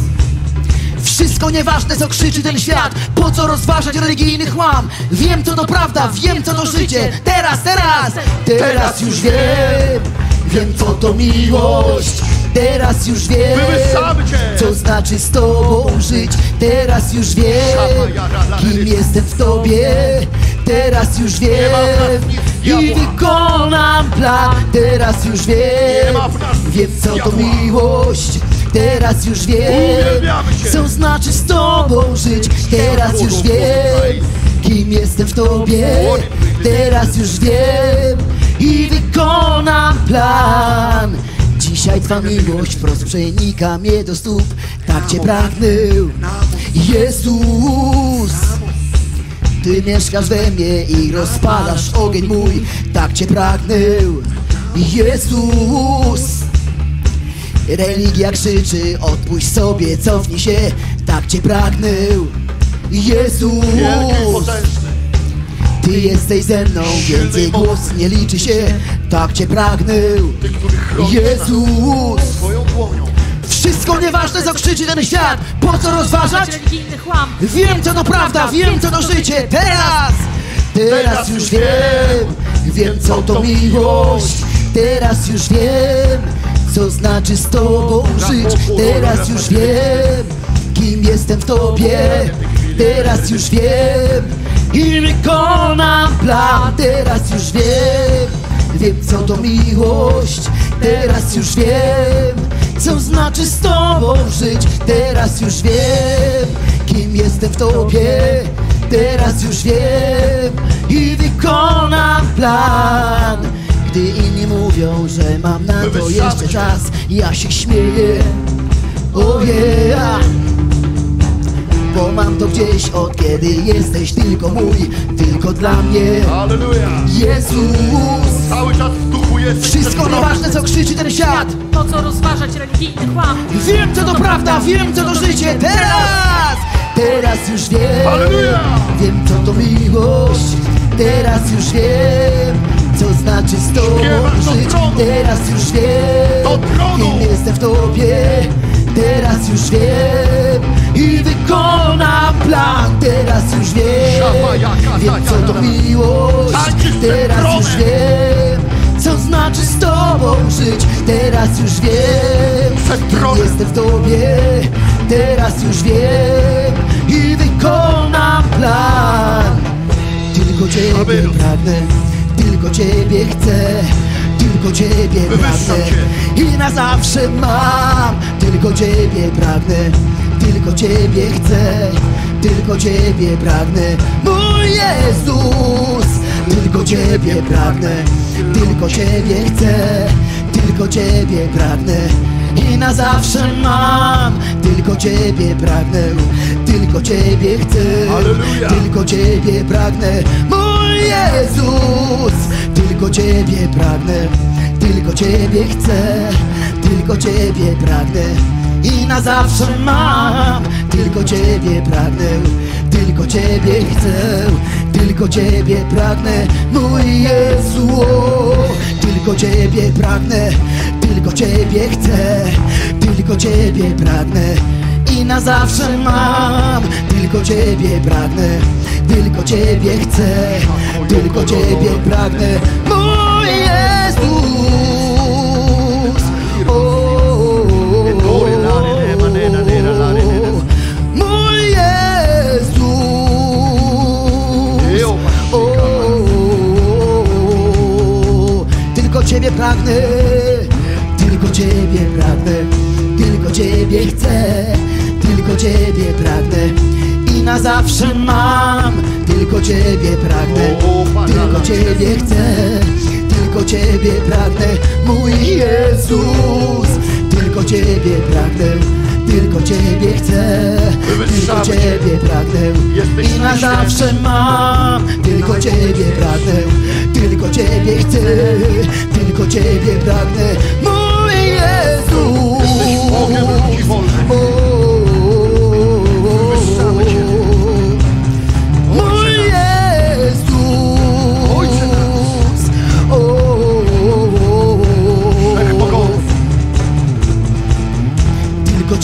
Wszystko nieważne co krzyczy ten świat Po co rozważać religijny chłam. Wiem co to prawda, wiem co to życie. Teraz, teraz, teraz już wiem Wiem co to miłość. Teraz już wiem. Co znaczy z Tobą żyć. Teraz już wiem Kim jestem w Tobie. Teraz już wiem I wykonam plan. Teraz już wiem Wiem co to miłość. Teraz już wiem. Co znaczy z Tobą żyć. Teraz już wiem Kim jestem w Tobie. Teraz już wiem I wykonam plan. Dzisiaj Twa miłość wprost przenika mnie do stóp. Tak Cię pragnę. Jezus Ty mieszkasz we mnie i rozpalasz ogień mój. Tak Cię pragnę. Jezus Religia krzyczy, odpuść sobie, cofnij się, tak cię pragnę. Jezus! Ty jesteś ze mną, więc jej głos nie liczy się, tak cię pragnę. Jezus, wszystko nieważne co krzyczy ten świat, po co rozważać? Wiem co to prawda, wiem co to życie, teraz! Teraz już wiem, wiem. Co to miłość, teraz już wiem, co znaczy z Tobą żyć, teraz już wiem, kim jestem w Tobie, teraz już wiem i wykonam plan, teraz już wiem, wiem co to miłość, teraz już wiem, co znaczy z Tobą żyć, teraz już wiem, kim jestem w Tobie, teraz już wiem i wykonam plan. Gdy inni mówią, że mam na to jeszcze czas, ja się śmieję. Oh yeah. Bo mam to gdzieś od kiedy jesteś tylko mój, tylko dla mnie. Halleluja! Jezus, Cały czas w duchu jesteś wszystko nieważne co krzyczy ten świat. Po co rozważać religijny chłam? Wiem co to prawda, wiem co to życie Teraz, teraz już wiem Halleluja! Wiem co to miłość Teraz już wiem Co znaczy z Tobą żyć. Teraz już wiem. Kim jestem w Tobie Teraz już wiem I wykonam plan. Teraz już wiem Wiem co to miłość. Teraz już wiem Co znaczy z Tobą żyć. Teraz już wiem Kim jestem w Tobie. Teraz już wiem i wykonam plan. Tylko Ciebie pragnę, tylko Ciebie chcę, tylko Ciebie pragnę. I na zawsze mam. Tylko Ciebie pragnę, tylko Ciebie chcę, tylko Ciebie pragnę, mój Jezus. Tylko Ciebie pragnę, tylko Ciebie chcę, tylko Ciebie pragnę. I na zawsze mam. Tylko Ciebie pragnę, tylko Ciebie chcę, tylko Ciebie pragnę, mój Jezus. Tylko Ciebie pragnę, tylko Ciebie chcę, tylko Ciebie pragnę i na zawsze mam. Tylko Ciebie pragnę, tylko Ciebie chcę, tylko Ciebie pragnę, mój Jezu. Tylko Ciebie pragnę, tylko Ciebie chcę, tylko Ciebie pragnę i na zawsze mam. Tylko Ciebie pragnę, tylko Ciebie chcę, tylko Ciebie pragnę, mój Jezus. Mój Jezus. Tylko Ciebie pragnę, tylko Ciebie pragnę, tylko Ciebie chcę, tylko Ciebie pragnę i na zawsze mam. Tylko Ciebie pragnę, tylko Ciebie chcę, tylko Ciebie pragnę, mój Jezus. Tylko Ciebie pragnę, tylko Ciebie chcę, tylko. Ciebie pragnę i na zawsze mam. Tylko Ciebie pragnę, tylko Ciebie chcę, tylko Ciebie pragnę,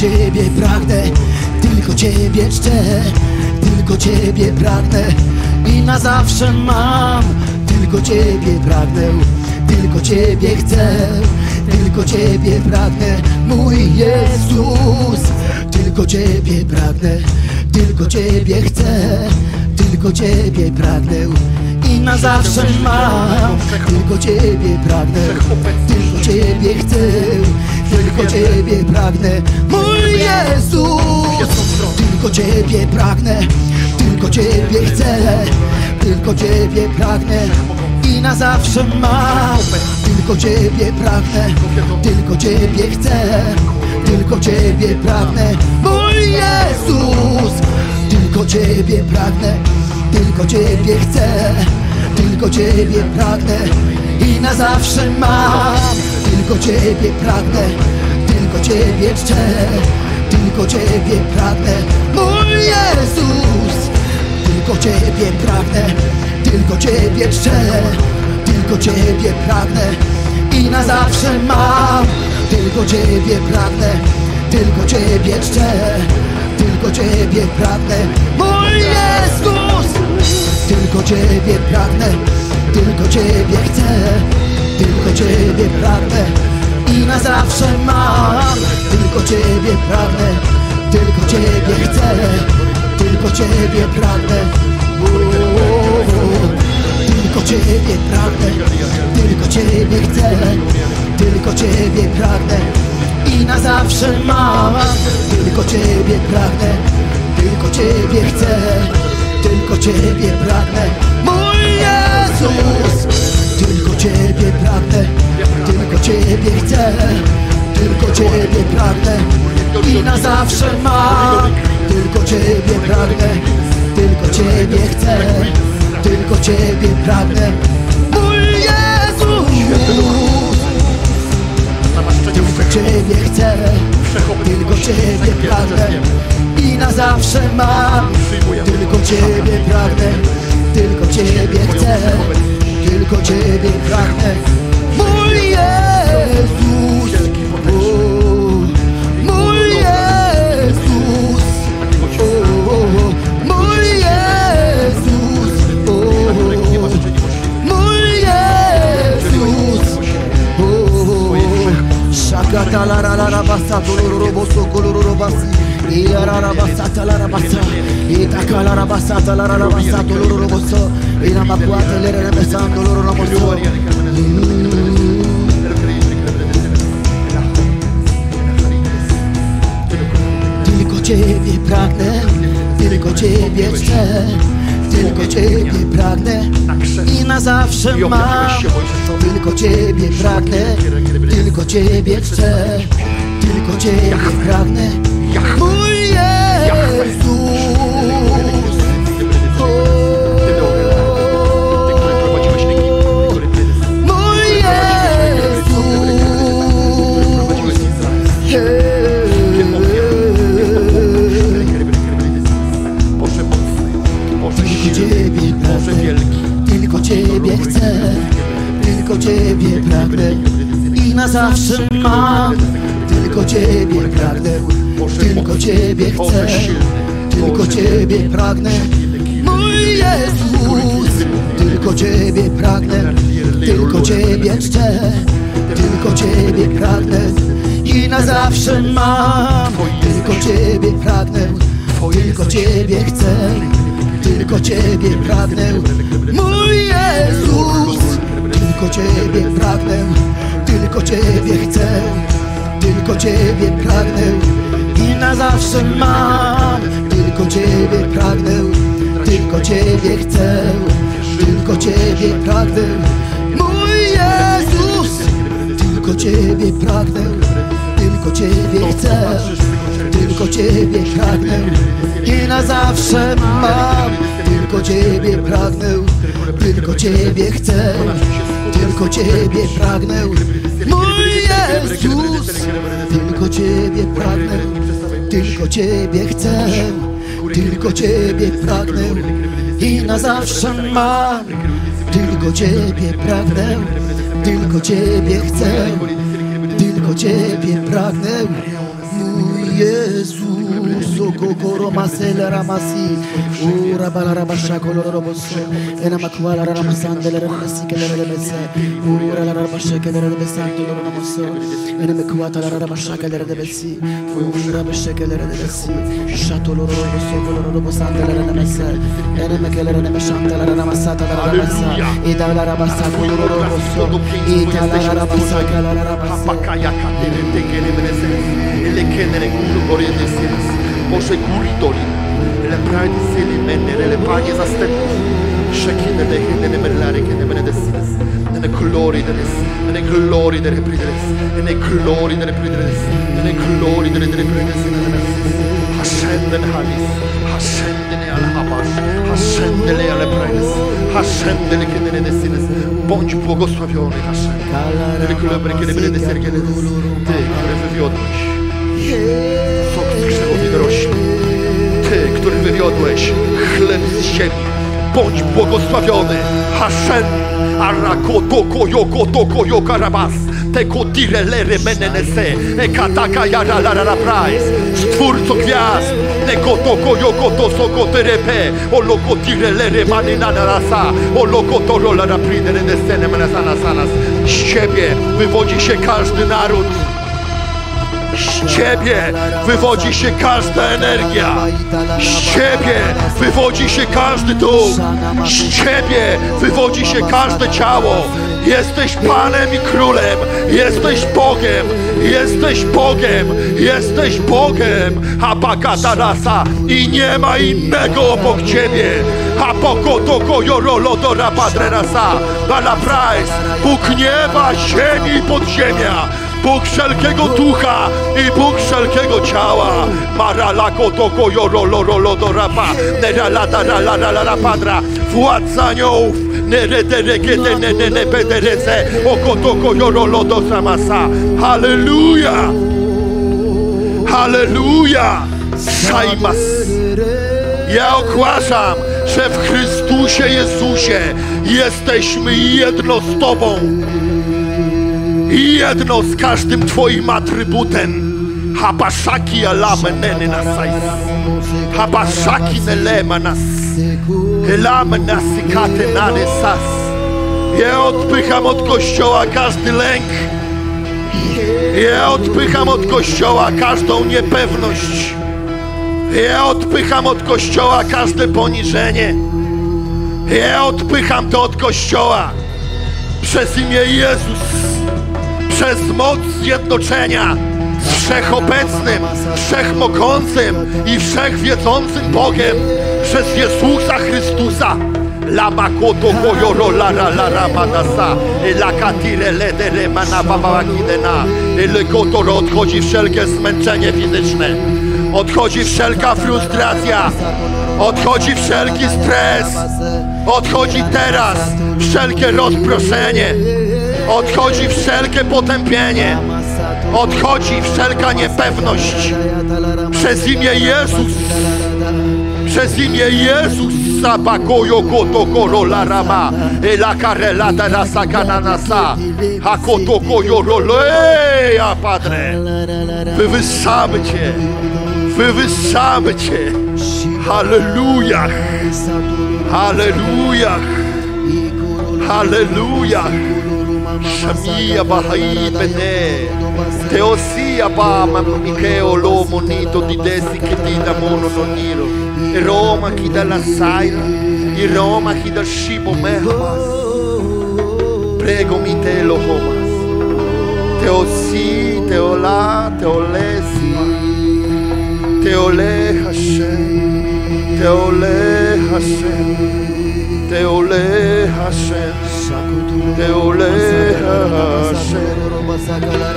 Ciebie pragnę, tylko Ciebie czczę, tylko Ciebie pragnę i na zawsze mam. Tylko Ciebie pragnę, tylko Ciebie chcę, tylko Ciebie pragnę, mój Jezus. Tylko Ciebie pragnę, tylko Ciebie chcę, tylko Ciebie pragnę i na zawsze mam. Tylko Ciebie pragnę, tylko Ciebie chcę, tylko Ciebie pragnę, mój Jezus. Tylko Ciebie pragnę, tylko Ciebie chcę, tylko Ciebie pragnę i na zawsze mam. Tylko Ciebie pragnę, tylko Ciebie chcę, tylko Ciebie pragnę, mój Jezus. Tylko Ciebie pragnę, tylko Ciebie chcę, tylko Ciebie pragnę i na zawsze mam. Tylko Ciebie pragnę, tylko Ciebie czczę, tylko Ciebie pragnę, mój Jezus. Tylko Ciebie pragnę, tylko Ciebie czczę, tylko Ciebie pragnę i na zawsze mam. Tylko Ciebie pragnę, tylko Ciebie czczę, tylko Ciebie pragnę, mój Jezus. Tylko Ciebie pragnę, tylko Ciebie chcę, tylko Ciebie pragnę i na zawsze mam. Tylko Ciebie pragnę, tylko Ciebie chcę, tylko Ciebie pragnę. Tylko Ciebie pragnę, tylko Ciebie chcę, tylko Ciebie pragnę i na zawsze mam. Tylko Ciebie pragnę, tylko Ciebie chcę, tylko Ciebie pragnę, mój Jezus. Ciebie pragnę, tylko Ciebie chcę, tylko Ciebie pragnę i na zawsze mam. Tylko Ciebie pragnę, tylko Ciebie chcę, tylko Ciebie pragnę, mój Jezus. Tylko Ciebie chcę, tylko Ciebie pragnę i na zawsze mam. Tylko Ciebie pragnę, tylko Ciebie chcę, tylko Ciebie pragnę, mój Jezus. Mój Jezus. O, Shaka Italararabasa, Toloroboso, Colorobasi, Ilararabasa, Talarabasa, Itakalarabasa, Talarabasa, Toloroboso, Inamaquata, Leremesan, Doloroboso. Tylko Ciebie pragnę, tylko Ciebie chcę, tylko Ciebie pragnę i na zawsze mam. Tylko Ciebie pragnę, tylko Ciebie chcę, tylko Ciebie pragnę. Mój Jezus. Ciebie pragnę i na zawsze mam. Tylko Ciebie pragnę, tylko Ciebie chcę, tylko Ciebie pragnę. Mój Jezus, tylko Ciebie pragnę, tylko Ciebie chcę, tylko Ciebie pragnę i na zawsze mam. Tylko Ciebie pragnę, tylko Ciebie chcę, tylko Ciebie pragnę. Mój Jezus, tylko Ciebie pragnę, tylko Ciebie chcę, tylko Ciebie pragnę i na zawsze mam. Tylko Ciebie pragnę, tylko Ciebie chcę, tylko Ciebie pragnę. Mój Jezus, tylko Ciebie pragnę, tylko Ciebie chcę, tylko Ciebie pragnę i na zawsze mam. Tylko Ciebie pragnę, tylko Ciebie chcę, tylko Ciebie pragnę. Mój Jezus, tylko Ciebie pragnę, tylko Ciebie chcę, tylko Ciebie pragnę i na zawsze mam. Tylko Ciebie pragnę, tylko Ciebie chcę, tylko Ciebie pragnę. kokoro masele ramasi ura balara başa koloro bosu ena makuala rama sandelere ramasi kelere bese. Ura lara başa kelere bese andoloro namosu ena mekuata lara başa kelere besi. Ura başa kelere besi. Şatoloro bosu koloro bosu sandelere ramasi ena mekelere ne şantelere ramasata lara ramasa idalara basa koloro bosu italara basa kelere ramasi kapakaya kaderinde gelemezsiniz ele kenere kuru oraya desiniz Boşe guri dori Ele prajdi sili mene Ele panje za stetni Shakine de hine ne merlare Kene mene desiniz Nene klori deres Nene klori dere pridres Nene klori dere pridres Nene klori dere dere pridres Nene nesis Hashem den halis Hashem den el habash Hashem den el prajdes Hashem desiniz Bądź błogosławiony Hashem Nene klobry kene mene deser Kene des Ty, które wywiodłeś Yeah krzewowin rośnie. Ty, który wywiodłeś chleb z ziemi, bądź błogosławiony. Hashem, arako toko yoko toko yoko rabas. Teko dire lere menenese, ekataka yara la la la prize. Stwórco gwiazd, neko toko yoko to soko terepe, o loko dire lere manina na rasa, o loko toro la la pride ne menasana sanas. Z ciebie wywodzi się każdy naród. Z Ciebie wywodzi się każda energia. Z Ciebie wywodzi się każdy duch. Z Ciebie wywodzi się każde ciało. Jesteś Panem i Królem. Jesteś Bogiem. Jesteś Bogiem. Jesteś Bogiem. Apakatarasa. I nie ma innego obok Ciebie. Apokotoko yorolodora padrerasa. Bala price. Bóg nieba, ziemi i podziemia. Bóg wszelkiego ducha i Bóg wszelkiego ciała. Maralako toko yorolorolodorapa. Neralata ralarala padra. Władca aniołów. Nerederegede nenene pederece. Okotoko yorolodosramasa. Halleluja. Halleluja. Szajmas. Ja ogłaszam, że w Chrystusie Jezusie jesteśmy jedno z Tobą i jedno z każdym Twoim atrybutem. Habashaki alamenene nasais. Habashaki nelema nas. Elame nasikate nane sas. Ja odpycham od Kościoła każdy lęk. Ja odpycham od Kościoła każdą niepewność. Ja odpycham od Kościoła każde poniżenie. Ja odpycham to od Kościoła przez imię Jezus, przez moc zjednoczenia z Wszechobecnym, Wszechmogącym i Wszechwiedzącym Bogiem przez Jezusa Chrystusa. Lama koto koyoro lara lara manasa La katire ledere mana baba kidena Le kotoro odchodzi wszelkie zmęczenie fizyczne. Odchodzi wszelka frustracja. Odchodzi wszelki stres. Odchodzi teraz wszelkie rozproszenie Odchodzi wszelkie potępienie. Odchodzi wszelka niepewność. Przez imię Jezus. Przez imię Jezus. Sabakoyo koto korola rama. Ela karela darasa kananasa Hakoto koyo roleja Padre. Wywyższamy Cię. Wywyższamy Cię. Halleluja. Halleluja. Halleluja Shamia Bahai Bene. Teosia ba Mikeo lo monito di desi che da mono non niro. E Roma chi dalla saira. E Roma chi dal scibo mehmas Prego mi te lo homas Teosi, teola, teolesi Teole Hashem. Teole Hashem. Teole Hashem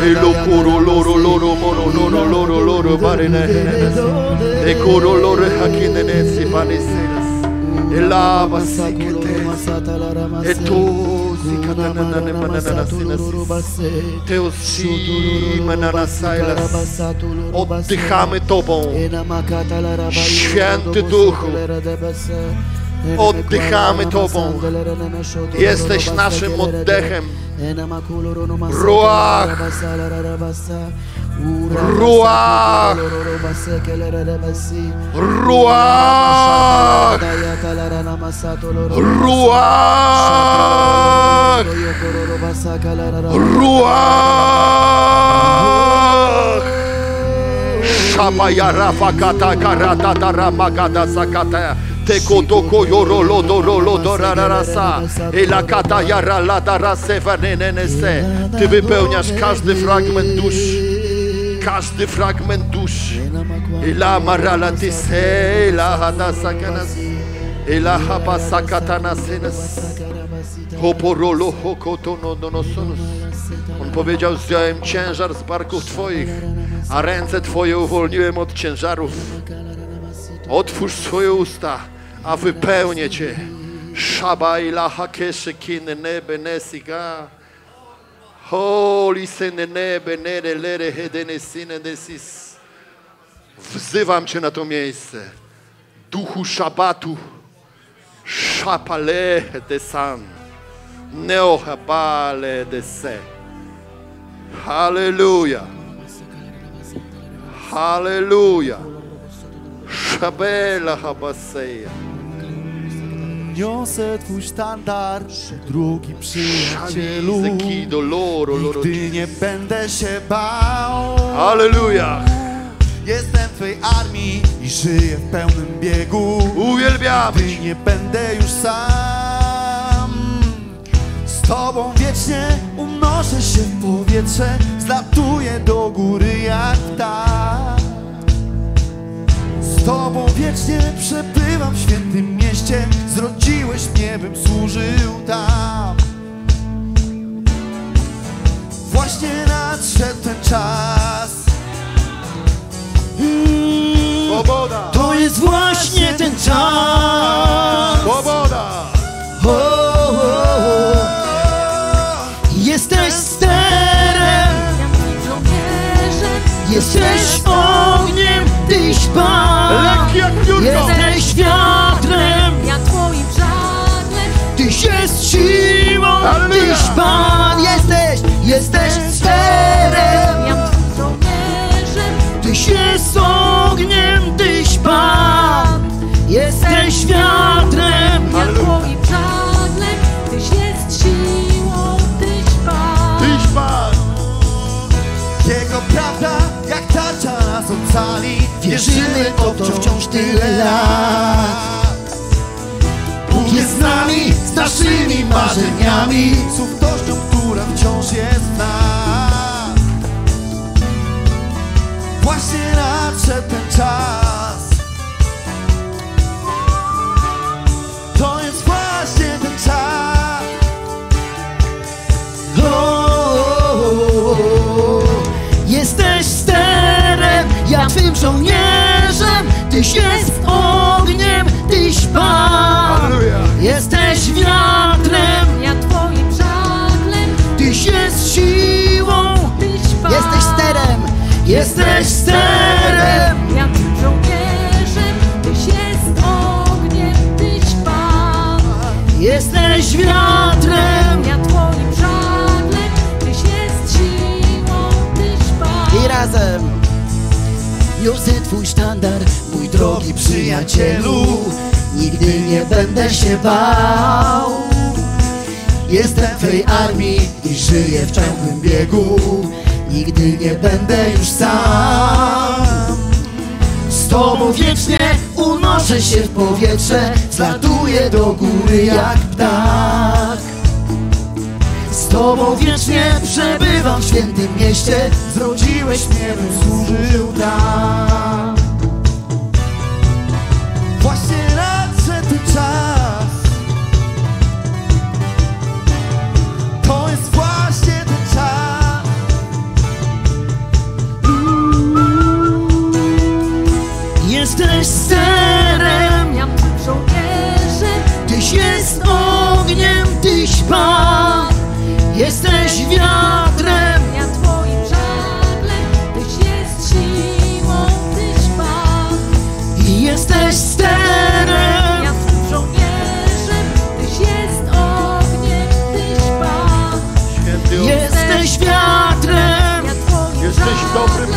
E coro loro loro mono loro loro loro barene E coro loro hakine si paneseras E lava si kete E to si katana ne manana sinas Teo si manana sailas Oddychamy Tobą Święty Duchu Oddychamy Tobą. Jesteś naszym oddechem. Ruach. Ruach. Ruach. Ruach. Ruach. Shabaya Rafa Kata Karata Taramagada Sakata Teko toko yoro lodo lodo rararasa E la kata yara la darase vanenenese Ty wypełniasz każdy fragment duszy Każdy fragment duszy E la marala ty se la hada sakanas E la hapa sakatanasenes Hoporolo hokotono donosunus On powiedział, zdjąłem ciężar z barków Twoich, a ręce Twoje uwolniłem od ciężarów. Otwórz swoje usta, a wypełnię Cię. Szabaj la hakesze kine nebe nesiga. Holy sene nebe nere lere hedene sine desis. Wzywam Cię na to miejsce. Duchu szabatu. Szapale de san. Neohabale de se. Hallelujah. Hallelujah. Szabela habaseja. Niosę Twój sztandar, drugi przyjacielu. Nigdy nie będę się bał. Hallelujah. Jestem w Twej armii i żyję w pełnym biegu. Uwielbiamy Gdy Cię. nie będę już sam. Z Tobą wiecznie unoszę się w powietrze, zlatuję do góry jak ptak. Z Tobą wiecznie mieście, zrodziłeś mnie, bym służył tam. Właśnie nadszedł ten czas. Swoboda. To jest właśnie ten czas. Swoboda. O, o, o. Jesteś sterem, jesteś ogniem, tyś Pan. Jesteś wiatrem, siłą, Halleluja. tyś Pan. Jesteś, jesteś sterem, tyś jest ogniem, tyś Pan. Jesteś wiatrem, ja twoim żaglem, tyś jest siłą, tyś Pan. Tyś Pan. prawda jak tarcza nas ocali Wierzymy w to, co wciąż tyle lat Bóg jest z nami, z naszymi marzeniami. Z ufnością, która wciąż jest w nas. Właśnie nadszedł ten czas. To jest właśnie ten czas. O, o, o, o. Jesteś sterem, ja twym żołnierzem. Tyś jest ogniem, tyś Pan Jesteś wiatrem, Ja twoim żaglem, tyś jest siłą tyś Pan. Jesteś sterem, jesteś sterem. Ja twym żołnierzem, tyś jest ogniem, tyś Pan. Jesteś wiatrem. Ja twoim żaglem, tyś jest siłą, tyś Pan. I razem. Niosę twój sztandar, mój drogi przyjacielu Nigdy nie będę się bał. Jestem w tej armii i żyję w ciągłym biegu. Nigdy nie będę już sam. Z tobą wiecznie unoszę się w powietrze Zlatuję do góry jak ptak. Z Tobą wiecznie przebywam w świętym mieście Zrodziłeś mnie, bym służył tam Pan Jesteś wiatrem, ja twoim żaglem, tyś jest siłą, tyś Pan. i jesteś sterem. Ja twym żołnierzem, tyś jest ogniem, tyś Pan. Święty Jesteś wiatrem, Ja twoim Jesteś żaglem, dobrym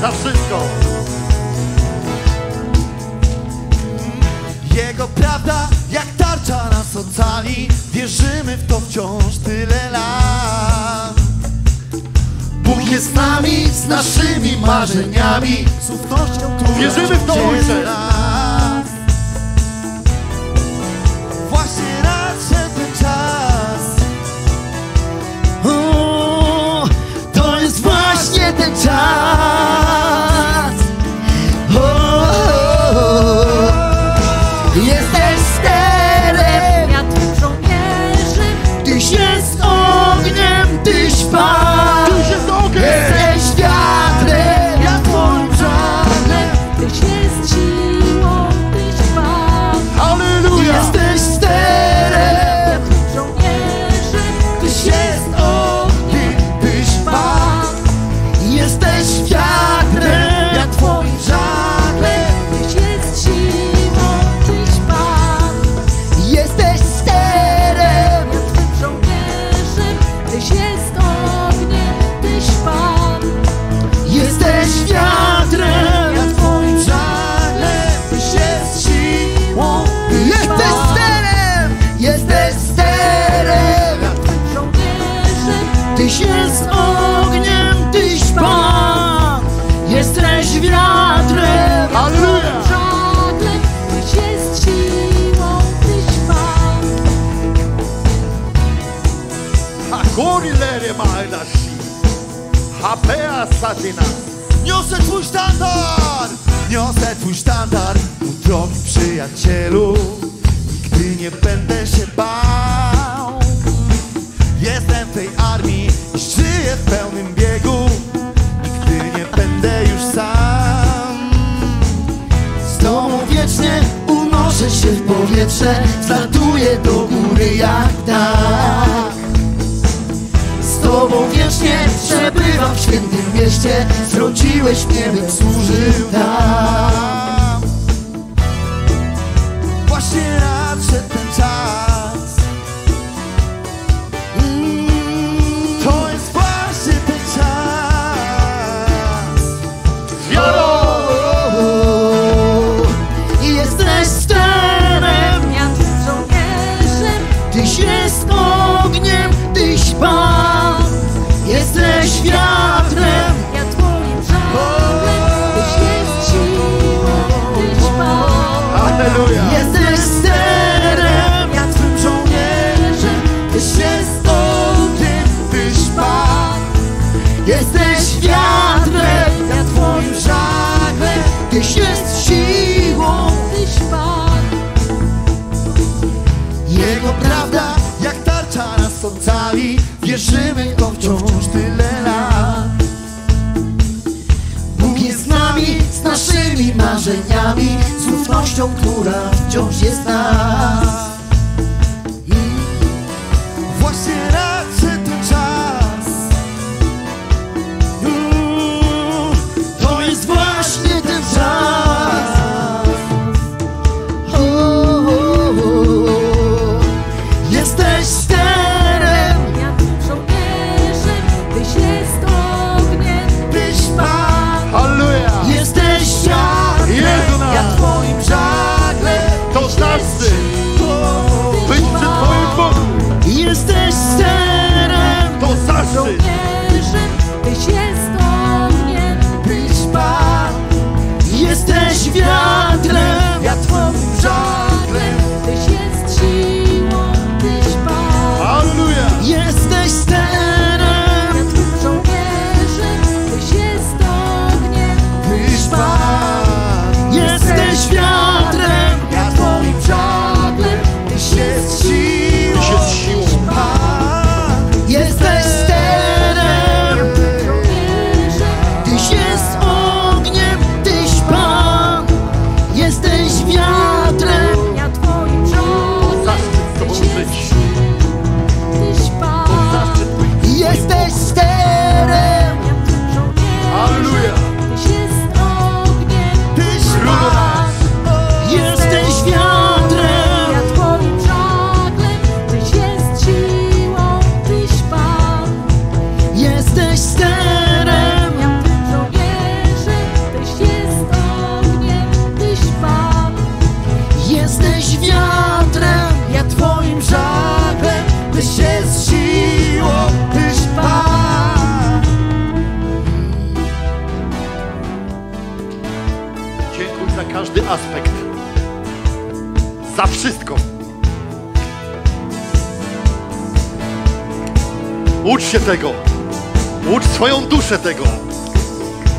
za wszystko. Jego prawda jak tarcza nas ocali Wierzymy w to wciąż tyle lat Bóg jest z nami, z naszymi marzeniami Z ufnością, która Wierzymy w to, Ojcze. nas. Właśnie nadszedł ten czas O, to jest właśnie ten czas.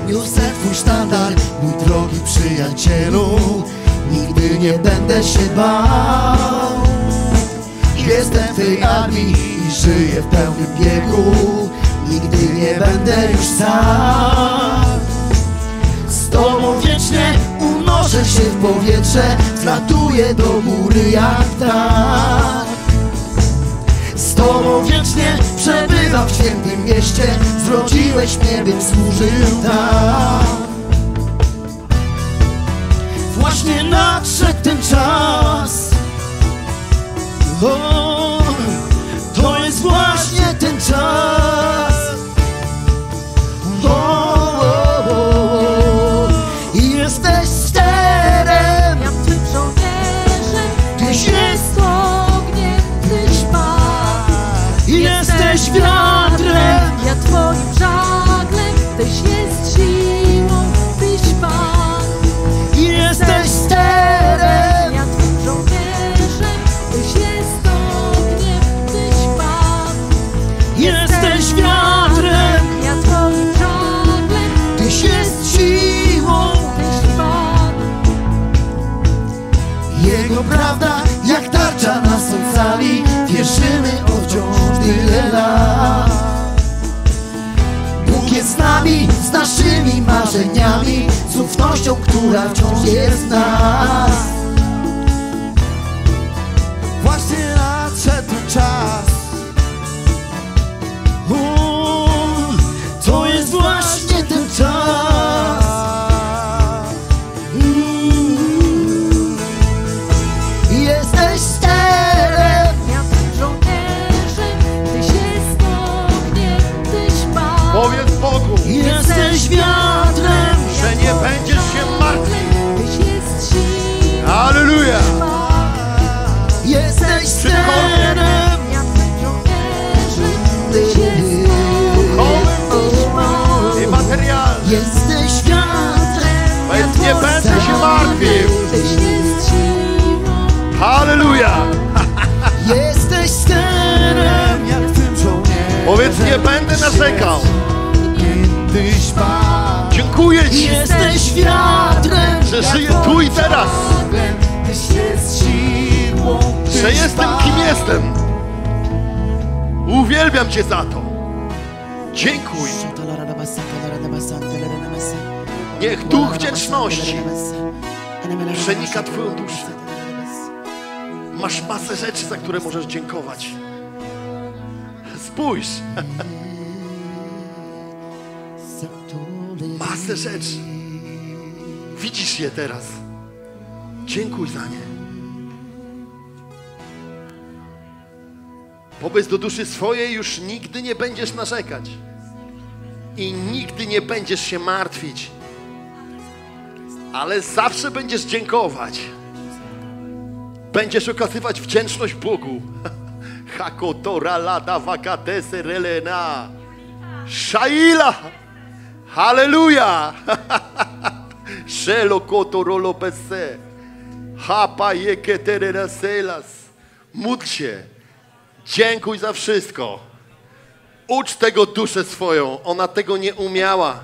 Niosę Twój sztandar, mój drogi przyjacielu. Nigdy nie będę się bał. Jestem w tej armii i żyję w pełnym biegu. Nigdy nie będę już sam. Z Tobą wiecznie unoszę się w powietrze. Zlatuję do góry jak ptak. z Tobą wiecznie przebywam w świętym mieście. Zrodziłeś mnie, bym służył tam. Właśnie nadszedł ten czas. O, To jest właśnie ten czas tyś jest siłą, tyś Pan. Jesteś sterem. Ja twym żołnierzem, tyś jest ogniem, tyś Pan. Jesteś wiatrem. Ja twoim żaglem, Tyś jest siłą. Tyś Pan. Jego prawda jak tarcza nas ocali Wierzymy o wciąż tyle lat jest z nami, z naszymi marzeniami Z ufnością, która wciąż jest w nas będę narzekał. Dziękuję Ci, jesteś wiatrem, że żyję tu i teraz. Że jestem kim jestem. Uwielbiam Cię za to. Dziękuj. Niech duch wdzięczności przenika Twoją duszę. Masz masę rzeczy, za które możesz dziękować. Spójrz. Masz rzeczy. Widzisz je teraz. Dziękuj za nie. Wobec do duszy swojej już nigdy nie będziesz narzekać. I nigdy nie będziesz się martwić. Ale zawsze będziesz dziękować. Będziesz okazywać wdzięczność Bogu. Hakotora lada wakatese relena. Shaila. Halleluja. Shelo kotorolo pese. Hapa jeketerera selas. Módl się. Dziękuj za wszystko. Ucz tego duszę swoją. Ona tego nie umiała.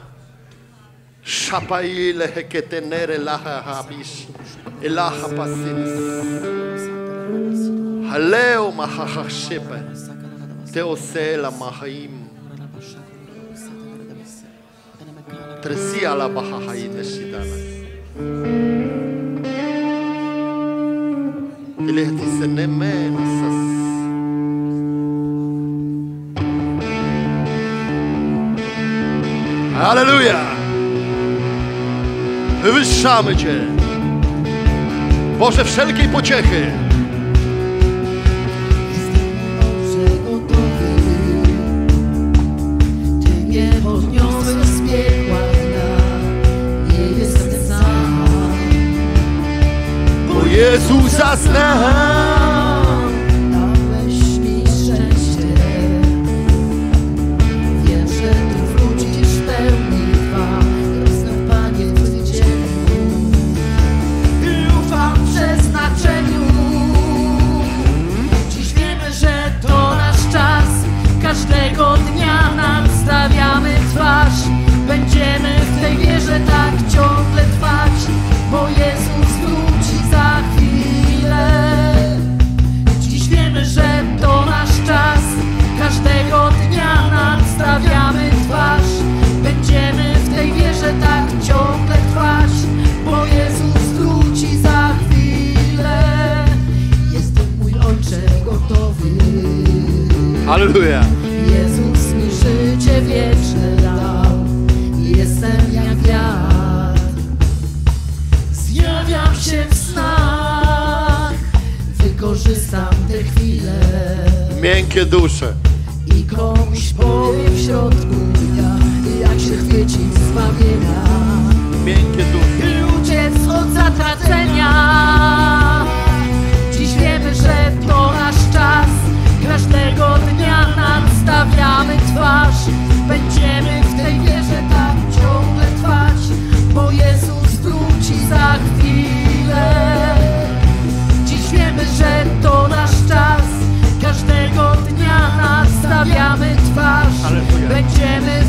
Szapaile heketenere laha habisz. Laha pasilis. הלאו מחכה שפה, תעושה אל המחיים. תרסי על הבחחאי נשידנה. Ele disse, nem menos Aleluja! Wywyższamy Cię! Boże wszelkiej pociechy! Jezusa znám. Halleluja. Jezus mi życie wieczne dał, jestem jak wiatr. Zjawiam się w snach, wykorzystam te chwile. Miękkie dusze. Będziemy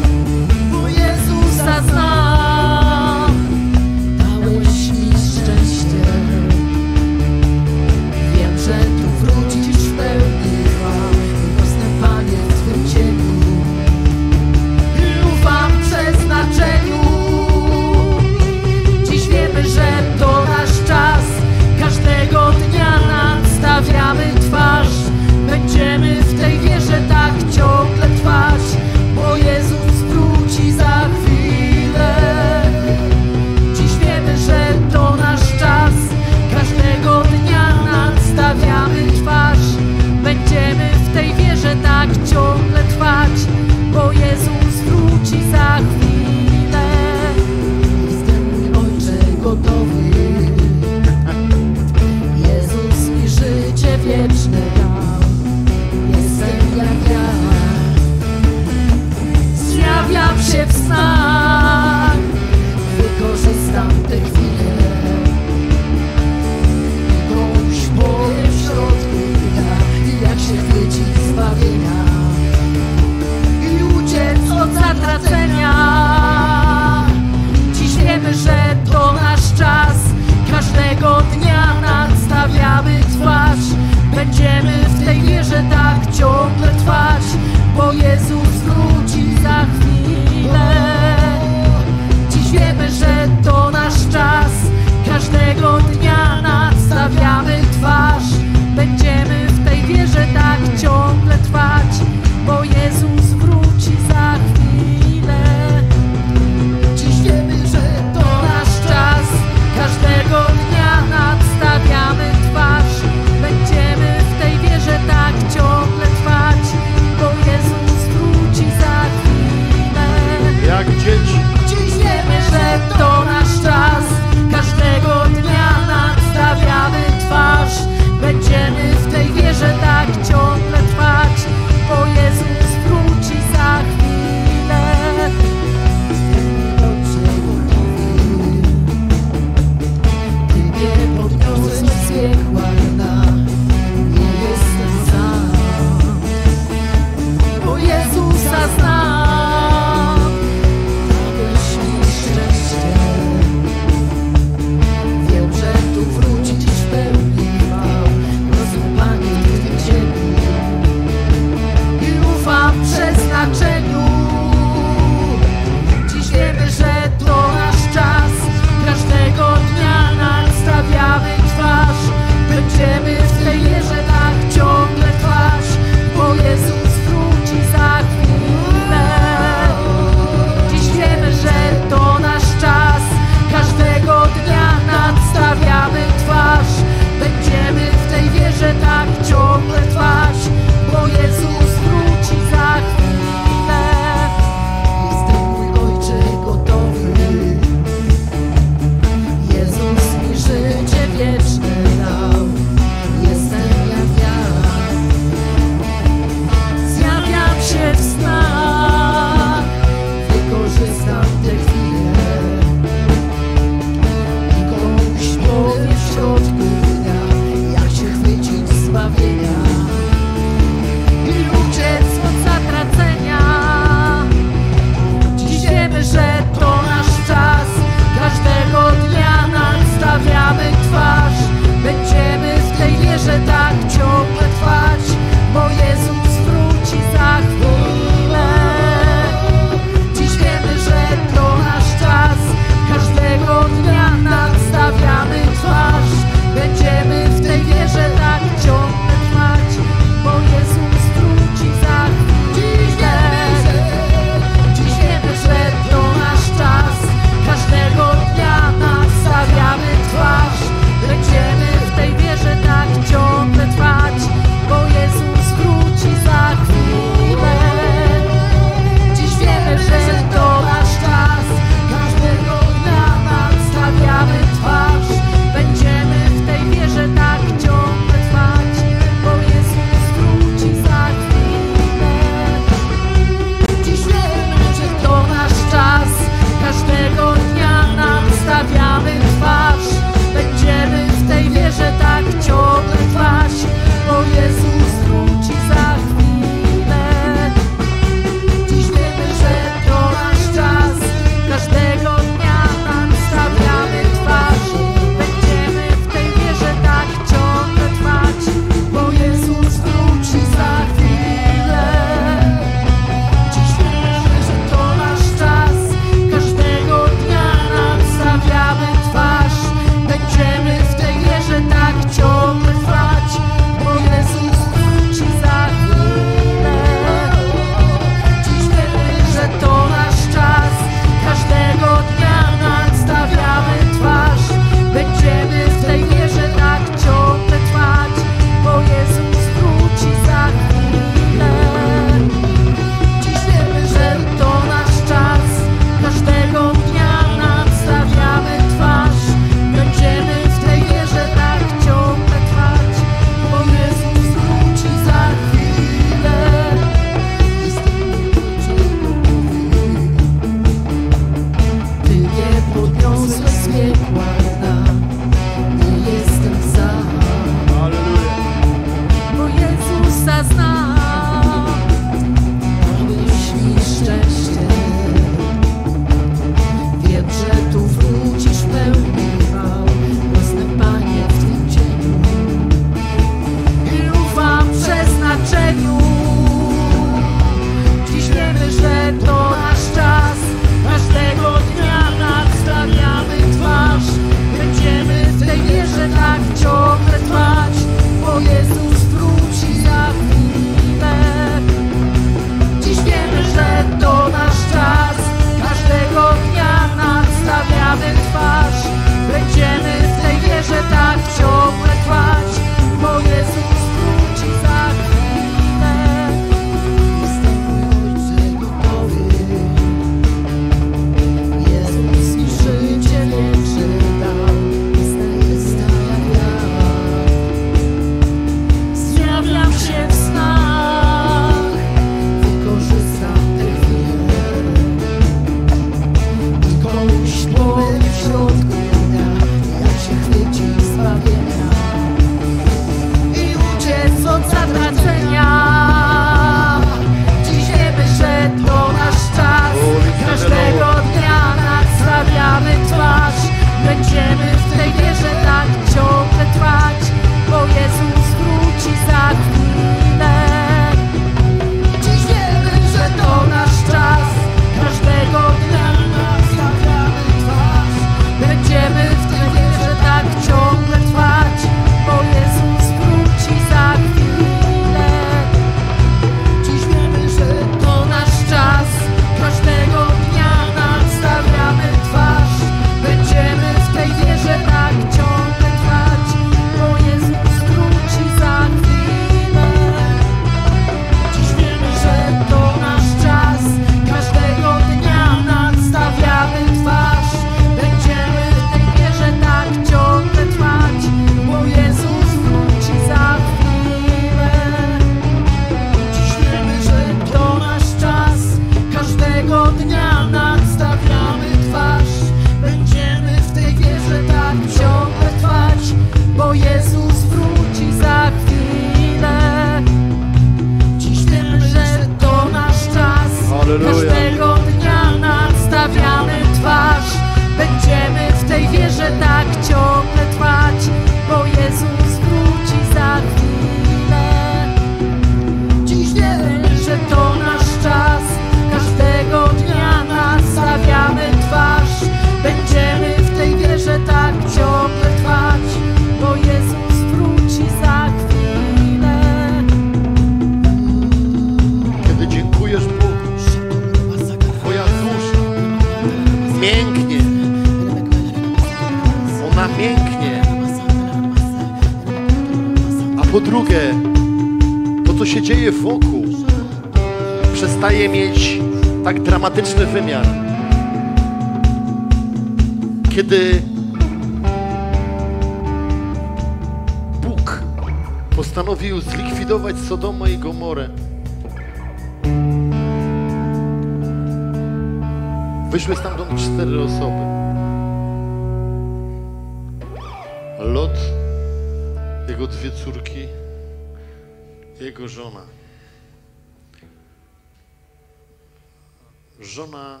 Żona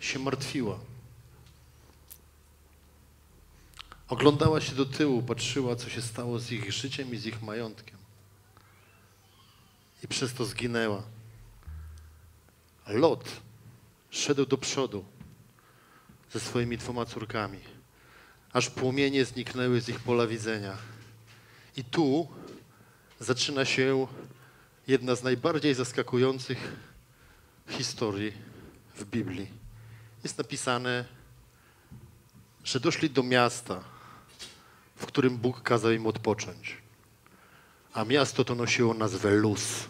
się martwiła. Oglądała się do tyłu, patrzyła, co się stało z ich życiem i z ich majątkiem. I przez to zginęła. Lot szedł do przodu ze swoimi dwoma córkami, aż płomienie zniknęły z ich pola widzenia. I tu zaczyna się jedna z najbardziej zaskakujących historii w Biblii. Jest napisane, że doszli do miasta, w którym Bóg kazał im odpocząć. A miasto to nosiło nazwę Luz.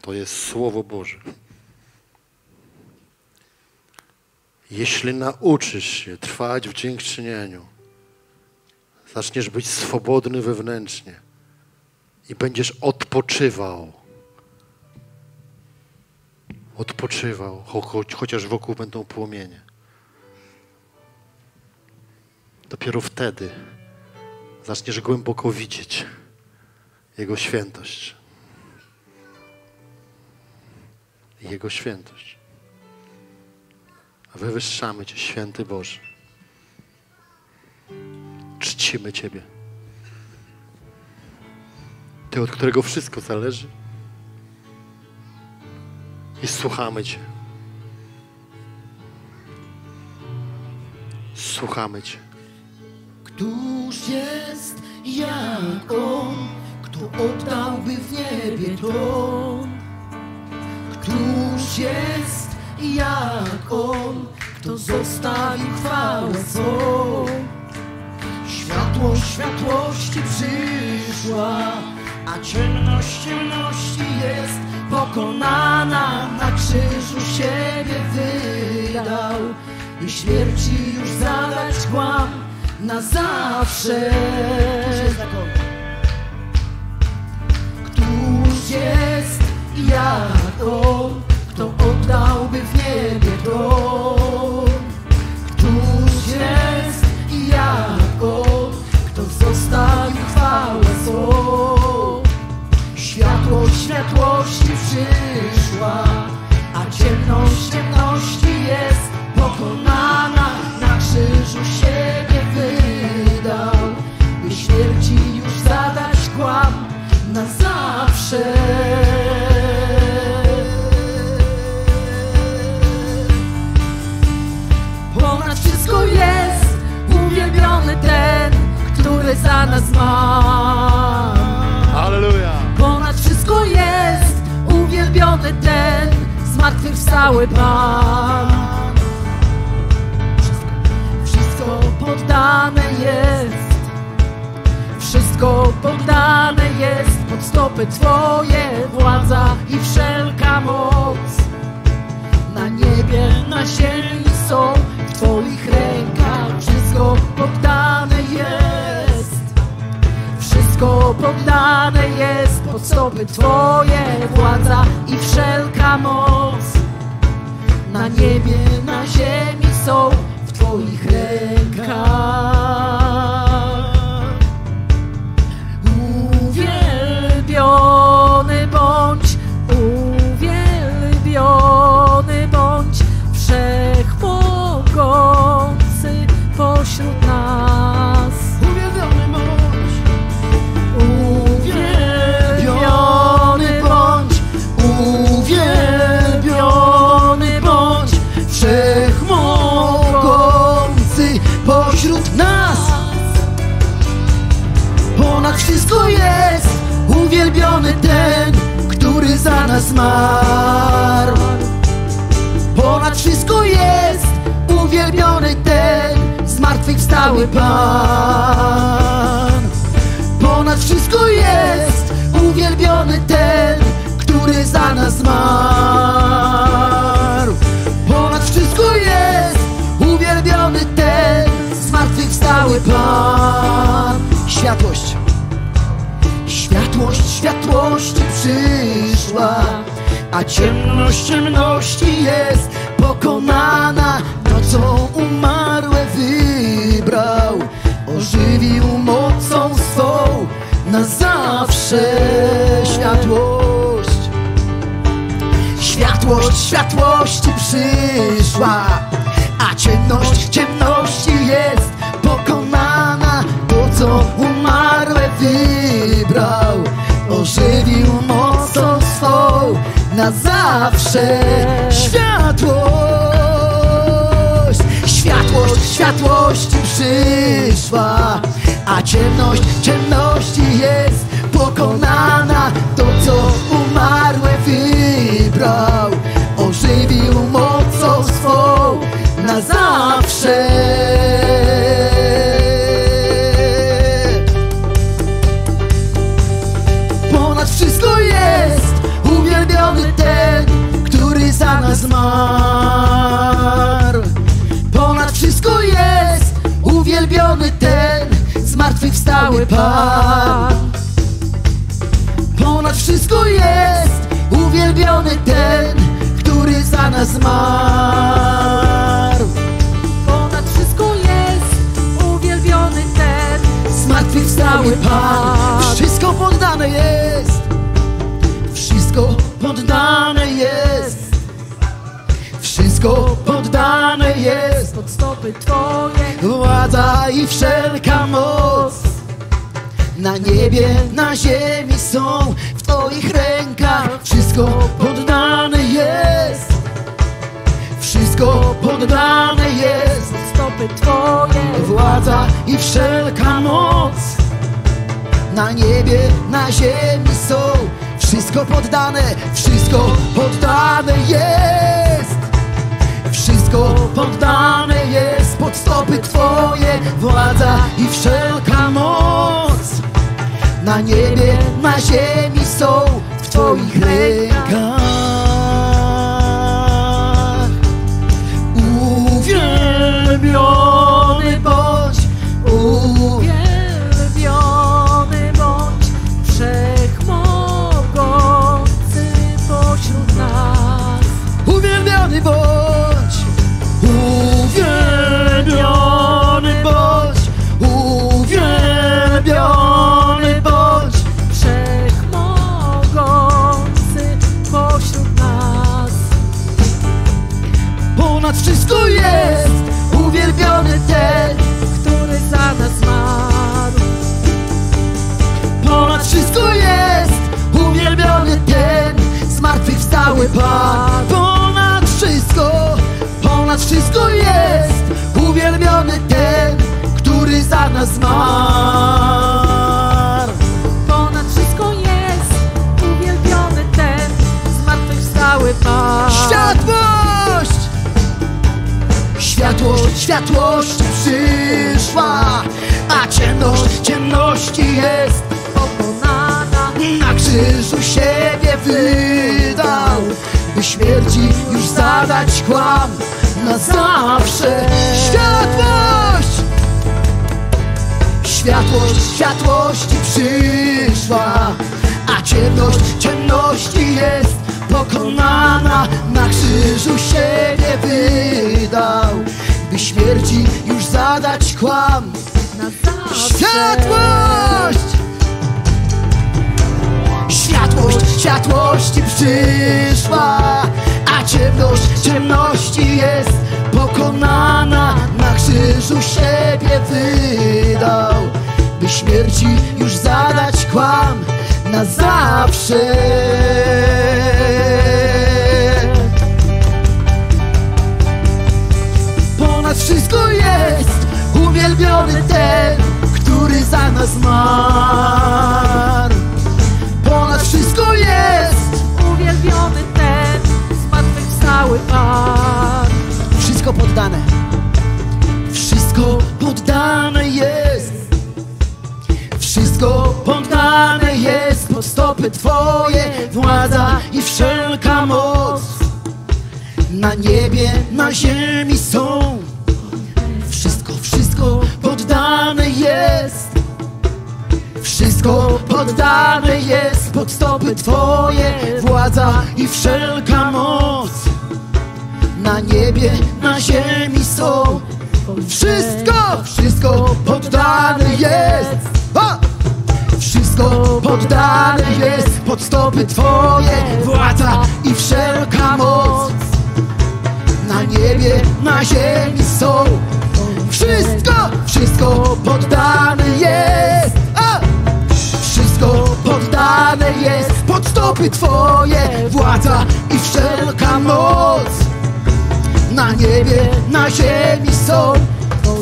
To jest Słowo Boże. Jeśli nauczysz się trwać w dziękczynieniu, zaczniesz być swobodny wewnętrznie i będziesz odpoczywał. Odpoczywał, cho- cho- chociaż wokół będą płomienie. Dopiero wtedy zaczniesz głęboko widzieć Jego świętość. Jego świętość. A wywyższamy Cię, święty Boże. Czcimy Ciebie. Ty, od którego wszystko zależy. I słuchamy Cię. Słuchamy Cię. Któż jest jak On, kto oddałby w niebie tron? Któż jest jak On, kto zostawił chwałę swą? Światło światłości przyszła, a ciemność ciemności jest pokonana. Na krzyżu siebie wydał i śmierci już zadać kłam na zawsze. Któż jest jak On, kto oddałby w niebie tron? Któż jest jak On, kto zostawił chwałę swą? Światło światłości przyszła, a ciemność ciemności jest pokonana. Na krzyżu siebie wydał, by śmierci już zadać kłam na zawsze. Ponad wszystko jest uwielbiony ten, który za nas ma. Zmartwychwstały Pan. Wszystko, poddane jest, wszystko poddane jest pod stopy Twoje władza i wszelka moc. Na niebie, na ziemi są w Twoich rękach, wszystko poddane jest. Wszystko poddane jest pod stopy Twoje władza i wszelka moc. Na niebie, na ziemi są w Twoich rękach. zmarł. Ponad wszystko jest uwielbiony ten Zmartwychwstały Pan. Ponad wszystko jest uwielbiony ten Który za nas zmarł. Ponad wszystko jest uwielbiony ten Zmartwychwstały Pan. Światłość. Światłość, światłość przyszła. A ciemność ciemności jest pokonana. To co umarłe wybrał Ożywił mocą swą na zawsze światłość. Światłość światłości przyszła A ciemność ciemności jest pokonana. To co umarłe wybrał Ożywił mocą swą na zawsze. Światłość Światłość światłości przyszła A ciemność ciemności jest pokonana. To co umarłe wybrał Ożywił mocą swą na zawsze zmartwychwstały Pan. Ponad wszystko jest uwielbiony ten, który za nas zmarł. Ponad wszystko jest uwielbiony ten, Zmartwychwstały Pan Wszystko poddane jest Wszystko poddane jest Wszystko poddane jest pod stopy Twoje. Władza i wszelka moc Na niebie, na ziemi są W Twoich rękach Wszystko poddane jest. Wszystko poddane jest. Pod stopy Twoje. Władza i wszelka moc. Na niebie, na ziemi są. Wszystko poddane, wszystko poddane jest. Wszystko poddane jest. Pod stopy Twoje Władza i wszelka moc Na niebie, na ziemi są w Twoich rękach. Uwielbiony zmarł Ponad wszystko jest uwielbiony ten zmartwychwstały Pan. Światłość! Światłość, światłość przyszła A ciemność, ciemności jest pokonana. Na krzyżu siebie wydał By śmierci już zadać kłam Na zawsze Światłość! Światłość, światłości przyszła A ciemność, ciemności jest pokonana Na krzyżu siebie wydał By śmierci już zadać kłam. Światłość! Światłość, światłości przyszła A ciemność, ciemności jest pokonana Na krzyżu siebie wydał By śmierci już zadać kłam na zawsze Ponad wszystko jest uwielbiony ten, który za nas zmarł. Pan. wszystko poddane. Wszystko poddane jest. Wszystko poddane jest pod stopy Twoje, władza i wszelka moc. Na niebie, na ziemi są. Wszystko, wszystko poddane jest. Wszystko poddane jest pod stopy Twoje Władza i wszelka moc Na niebie, na ziemi są. Wszystko, wszystko poddane jest. Ha! Wszystko poddane jest. Pod stopy Twoje Władza i wszelka moc. Na niebie, na ziemi są. Wszystko, wszystko poddane jest! Wszystko poddane jest. Pod stopy Twoje Władza i wszelka moc Na niebie, na ziemi są.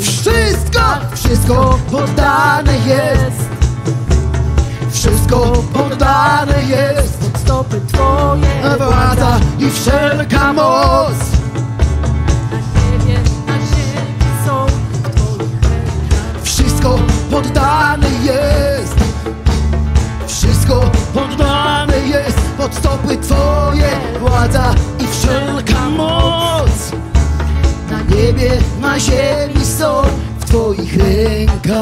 Wszystko, wszystko poddane jest. Wszystko poddane jest. Pod stopy Twoje. Władza i wszelka moc. Na niebie, na ziemi są. Wszystko poddane jest. Wszystko poddane jest. Pod stopy Twoje Władza i wszelka moc niebie, na ziemi są w Twoich rękach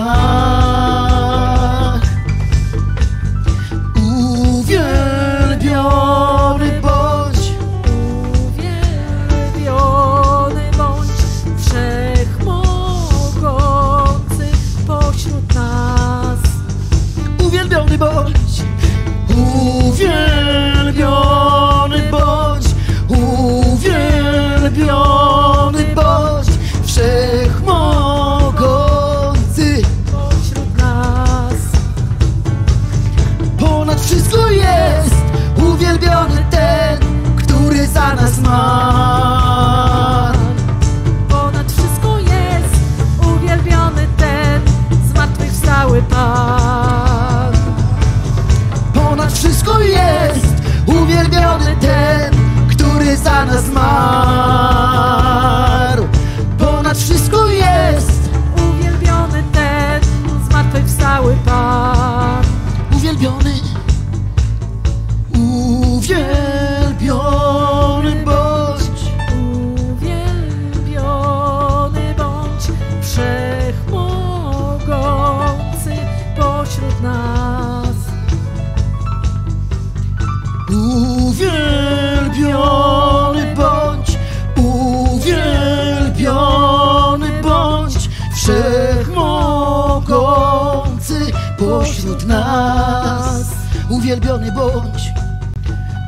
Uwielbiony bądź.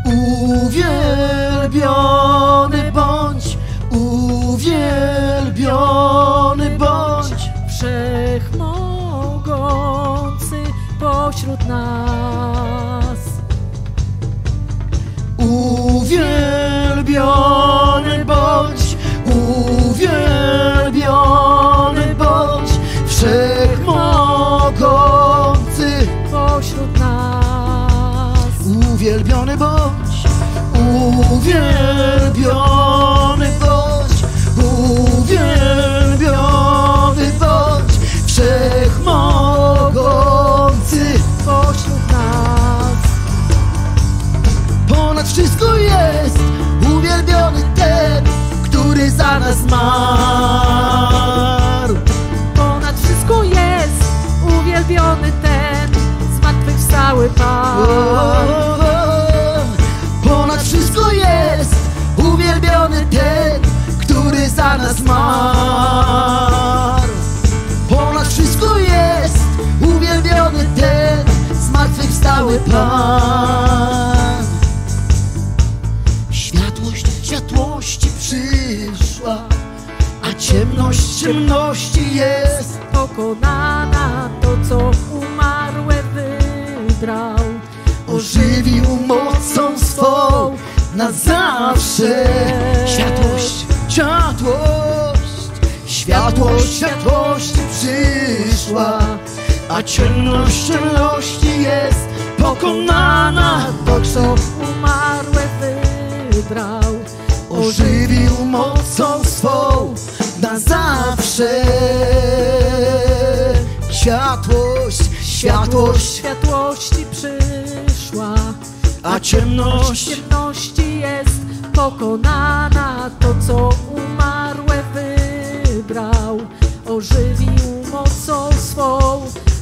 Uwielbiony za jest. Pokonana to co umarłe wybrał ożywił mocą swą na zawsze. Światłość, światłość, światłość, światłość przyszła, a ciemność ciemności jest pokonana. To co Umarłe wybrał ożywił mocą swą na zawsze. Światłość, światłość, Światłości przyszła a ciemność ciemności jest pokonana To co umarłe wybrał Ożywił mocą swą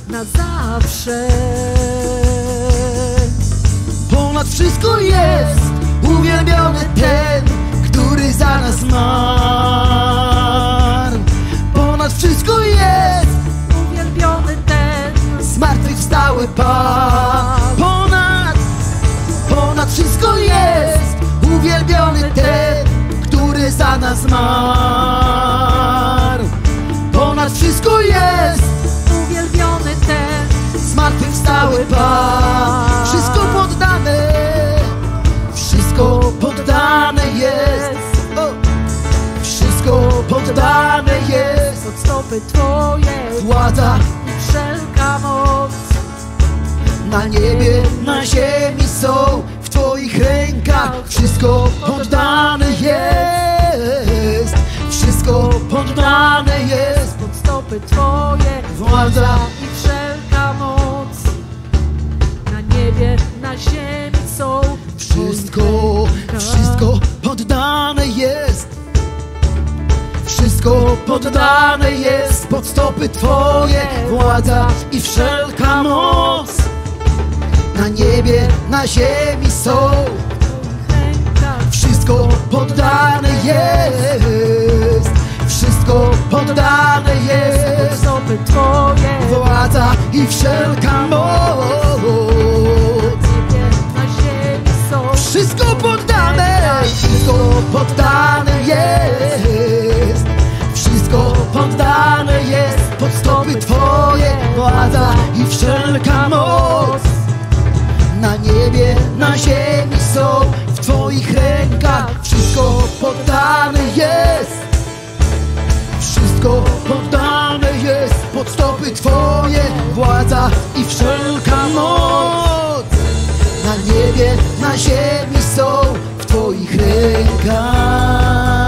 na zawsze Ponad wszystko jest uwielbiony ten, który za nas zmarł. Ponad wszystko jest Uwielbiony ten, zmartwychwstały Pan. Ponad, ponad wszystko jest uwielbiony ten, który za nas zmarł. Stopy Twoje Władza i wszelka moc. na niebie, na ziemi są w Twoich rękach. Wszystko poddane jest. Wszystko poddane jest. Pod stopy Twoje Władza i wszelka moc. Na niebie, na ziemi są Wszystko, wszystko poddane jest. Wszystko poddane jest pod stopy Twoje władza i wszelka moc. Na niebie, na ziemi są. Wszystko poddane jest. Wszystko poddane Pod jest. stopy Twoje Władza i wszelka moc. Wszystko poddane, wszystko poddane jest. Wszystko poddane jest pod stopy Twoje władza i wszelka moc. Na niebie, na ziemi są w Twoich rękach. Wszystko poddane jest. Wszystko poddane jest pod stopy Twoje władza i wszelka moc. Na niebie, na ziemi są w Twoich rękach.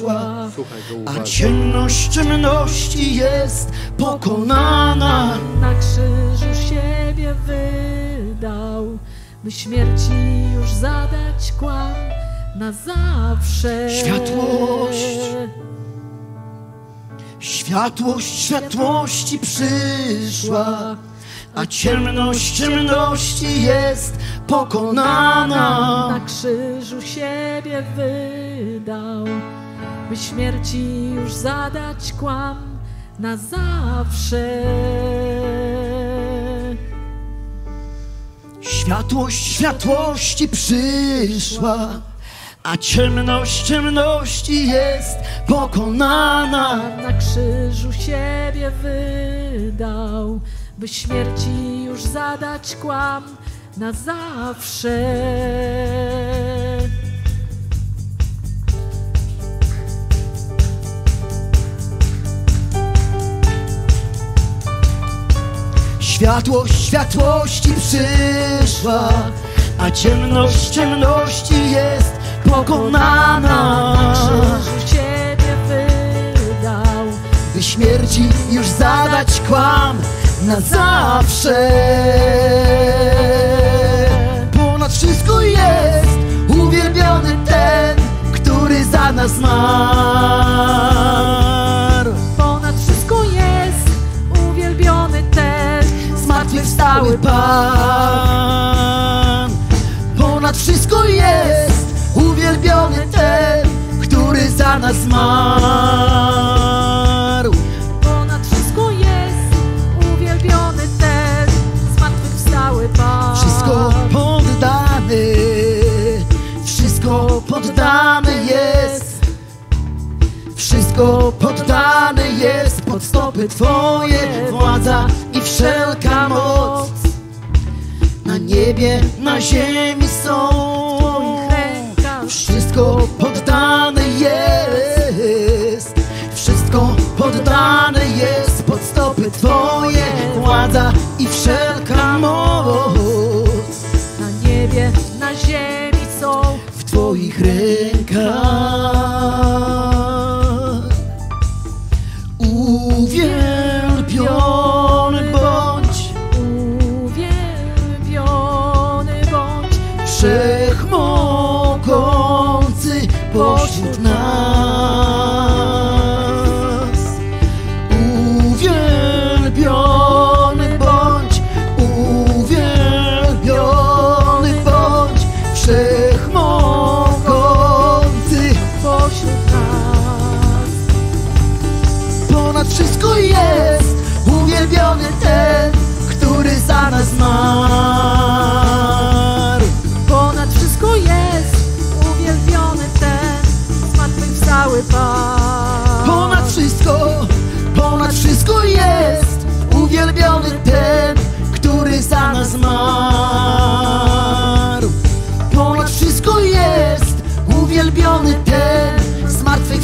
Go a ciemność ciemności jest pokonana. Na krzyżu siebie wydał, by śmierci już zadać kłam na zawsze. Światłość. Światłość światłości przyszła, a ciemność ciemności jest pokonana. Na krzyżu siebie wydał, by śmierci już zadać kłam na zawsze. Światłość światłości przyszła, a ciemność ciemności jest pokonana. Na krzyżu siebie wydał, by śmierci już zadać kłam na zawsze. Światłość światłości przyszła, a ciemność ciemności jest pokonana. Na krzyżu siebie wydał, By śmierci już zadać kłam na zawsze. Ponad wszystko jest uwielbiony ten, który za nas zmarł. Zmartwychwstały Pan. Ponad wszystko jest uwielbiony ten, który za nas zmarł. Ponad wszystko jest uwielbiony ten zmartwychwstały Pan. Wszystko poddane, wszystko poddane jest. Wszystko poddane jest pod stopy Twoje władza wszelka moc. Na niebie, na ziemi są. Wszystko poddane jest. Wszystko poddane jest pod stopy Twoje władza i wszelka moc. Na niebie, na ziemi są w Twoich rękach.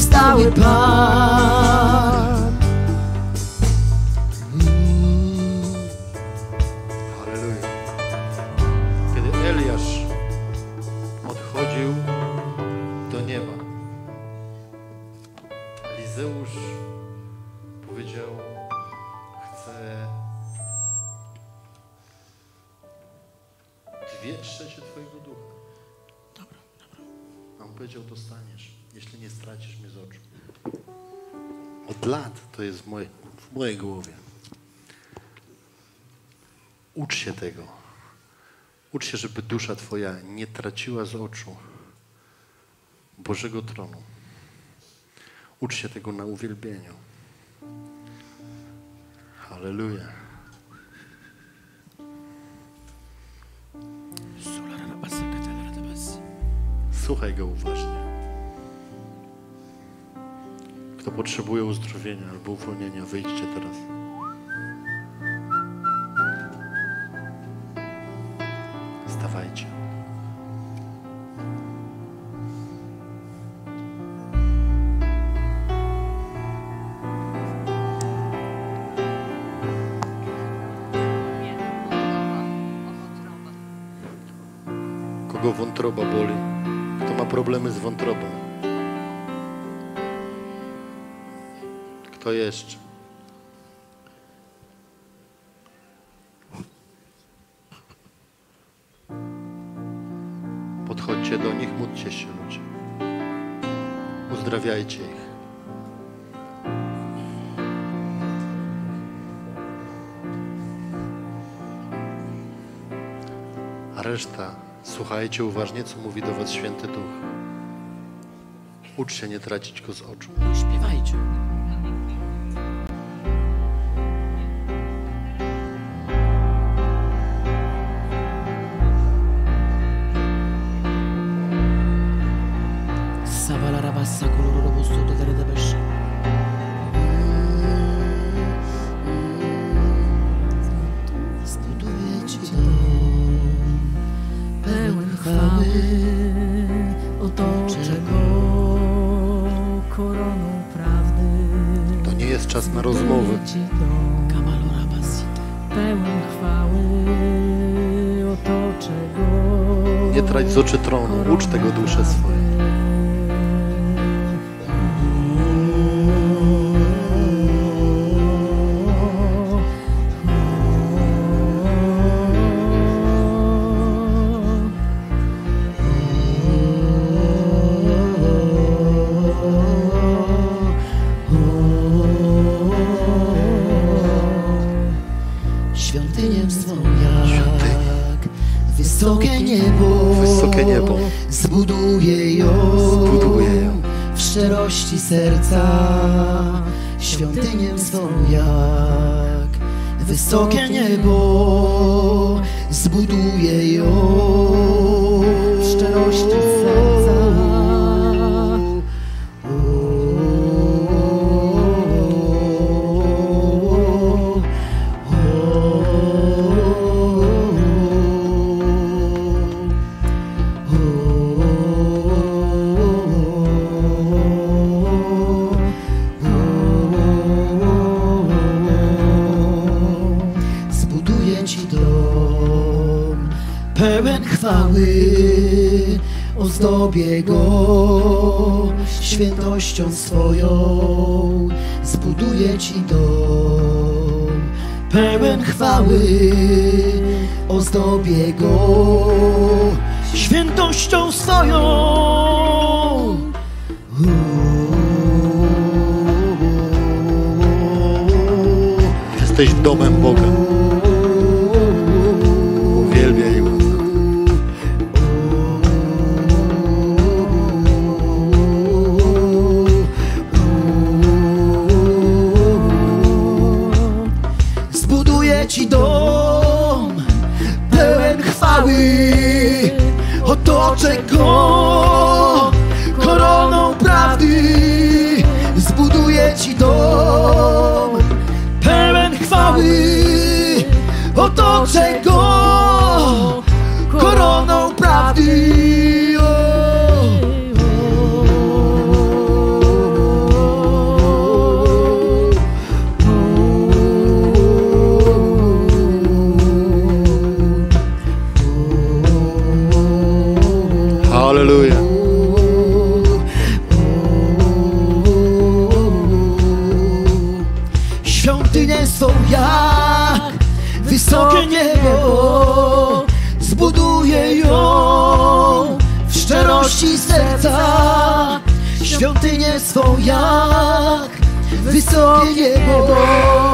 Zmartwychwstały Pan. To jest w mojej, w mojej głowie. Ucz się tego. Ucz się, żeby dusza Twoja nie traciła z oczu Bożego tronu. Ucz się tego na uwielbieniu. Halleluja. Słuchaj go uważnie. Kto potrzebuje uzdrowienia albo uwolnienia, wyjdźcie teraz. Stawajcie. Kogo wątroba boli? Kto ma problemy z wątrobą? Kto jeszcze? Podchodźcie do nich, módlcie się ludzie. Uzdrawiajcie ich. A reszta, słuchajcie uważnie, co mówi do was Święty Duch. Ucz się nie tracić go z oczu. Śpiewajcie. Z oczy tronu. Ucz tego duszę swoje. świątynię swą jak wysokie niebo zbuduje miłością swoją zbuduję Ci dom. Pełen chwały ozdobię go świętością swoją. Jesteś domem Boga. go koroną prawdy zbuduję ci dom pełen chwały otoczę pustynię swą jak wysokie niebo.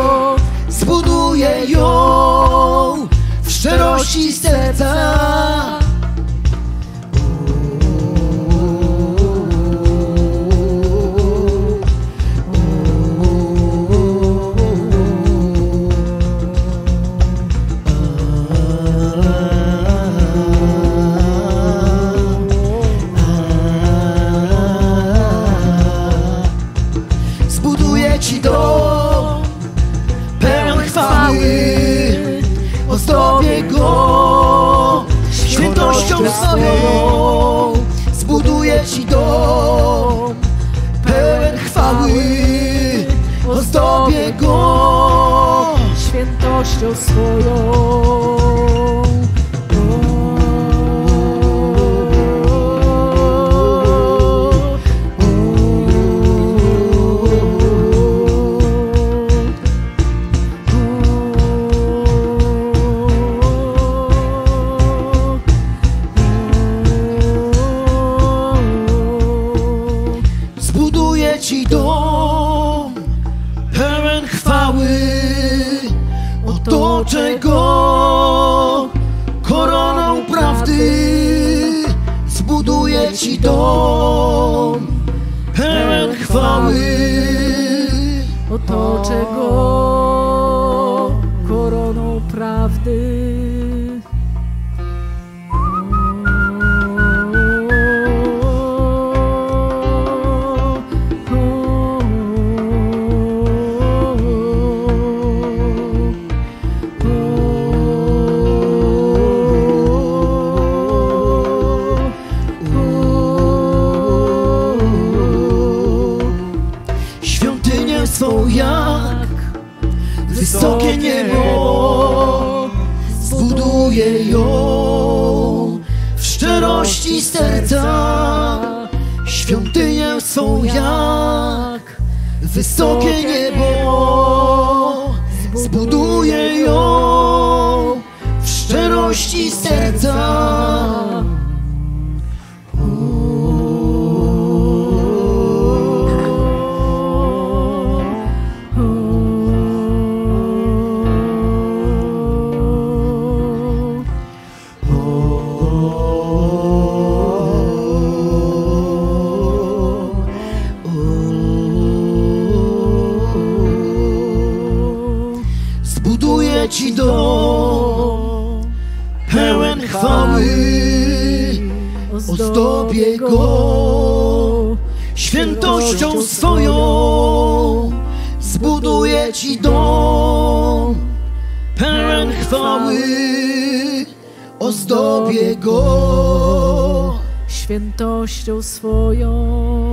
to, czego So it, boy. Świętością swoją.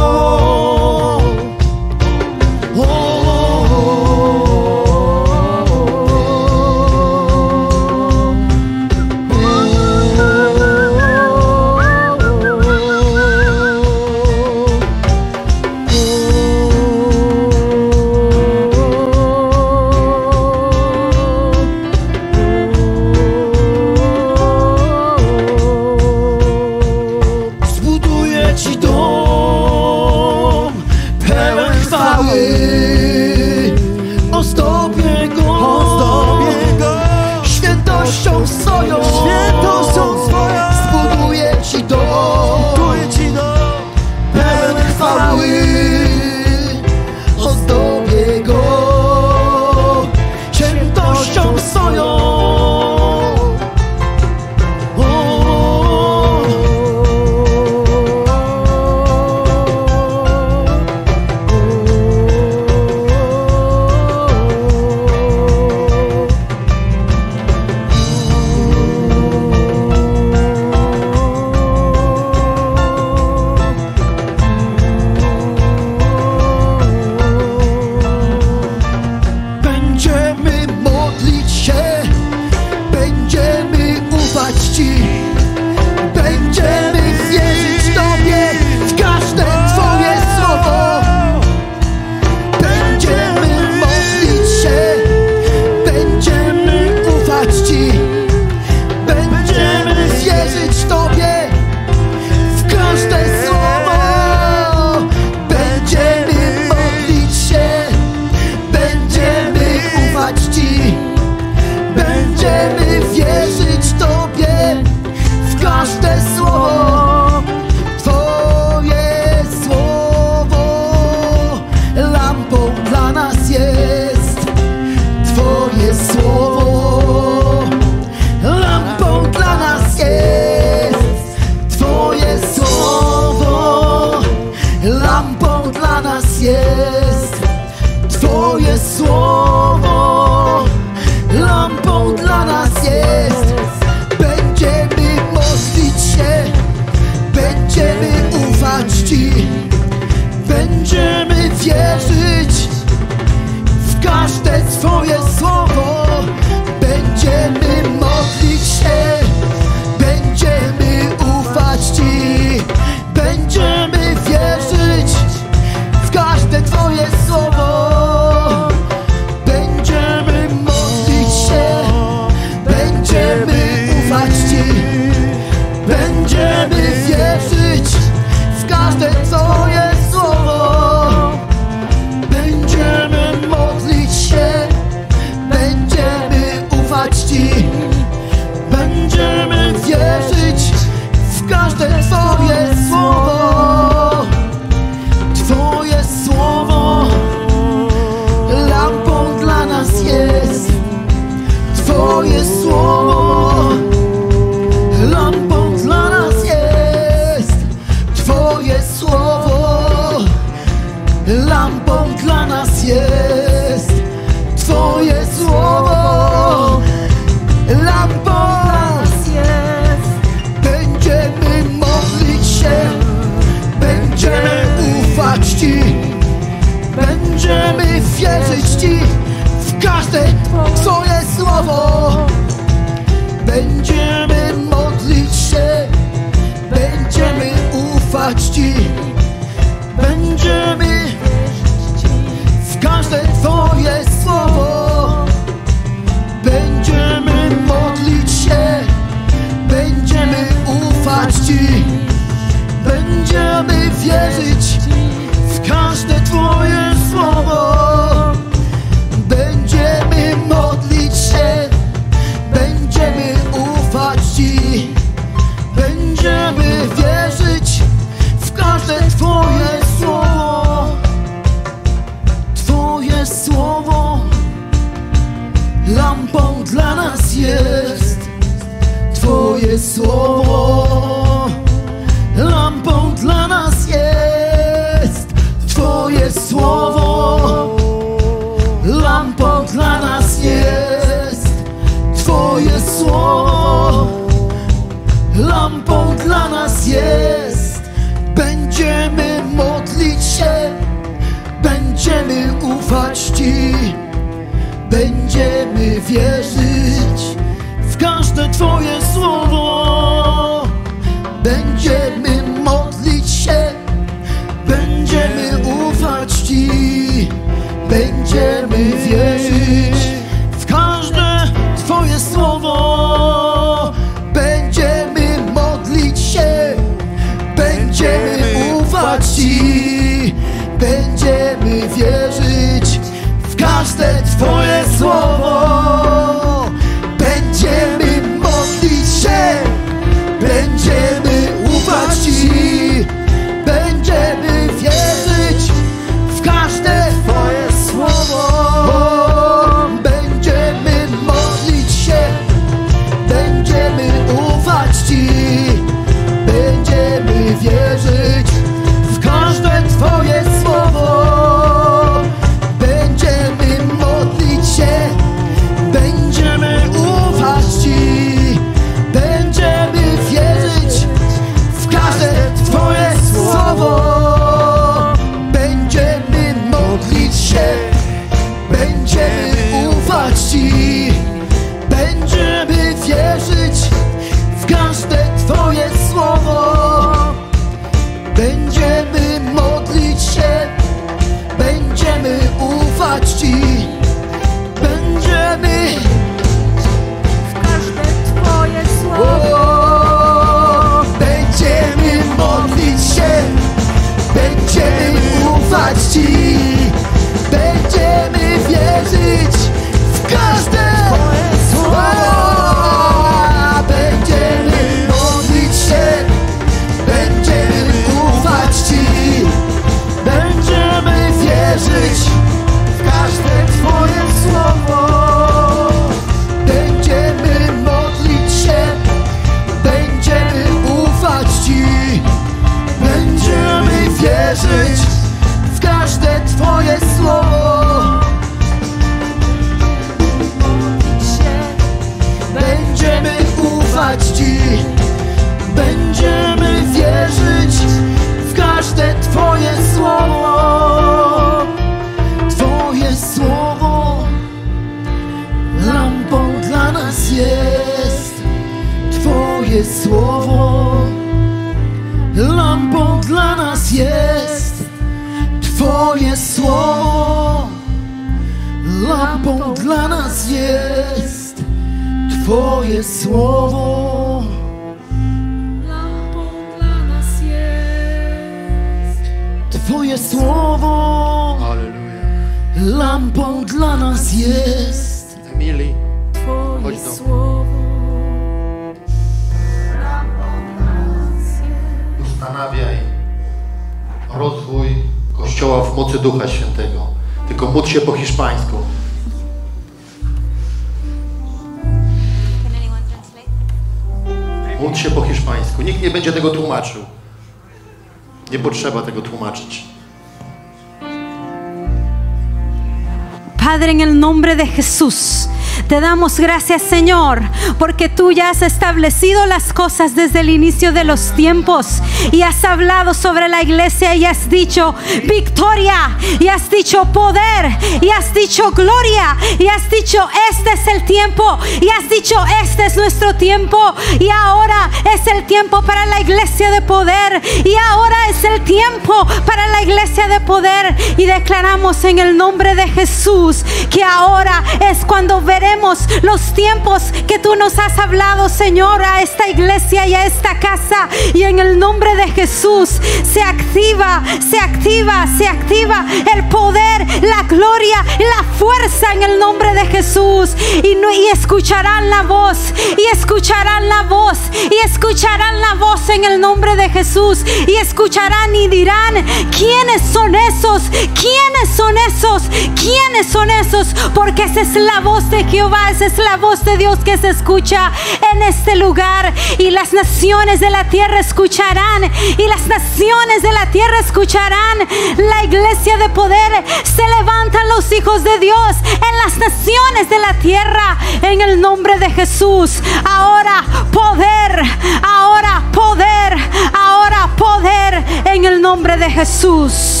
Te damos gracias, Señor, porque tú ya has establecido las cosas desde el inicio de los tiempos y has hablado sobre la iglesia y has dicho victoria y has dicho poder y has dicho gloria y has dicho este es el tiempo y has dicho este es nuestro tiempo y ahora es el tiempo para la iglesia de poder y ahora es el tiempo para la iglesia de poder y declaramos en el nombre de Jesús que ahora es cuando veremos los tiempos que tú nos has hablado Señor a esta iglesia y a esta casa. Y en el nombre de Jesús se activa, se activa, se activa el poder, la gloria, la fuerza en el nombre de Jesús. Y, no- y escucharán la voz y escucharán la voz y escucharán la voz en el nombre de Jesús. Y escucharán y dirán quiénes son esos, quiénes son esos, quiénes son esos, porque esa es la voz de Jehová, esa es la voz de Dios que se escucha en este lugar y las naciones de la tierra escucharán y las naciones de la tierra escucharán. La iglesia de poder se levantan los hijos de Dios en las naciones de la tierra en el nombre de Jesús. Ahora poder ahora poder ahora poder en el nombre de Jesús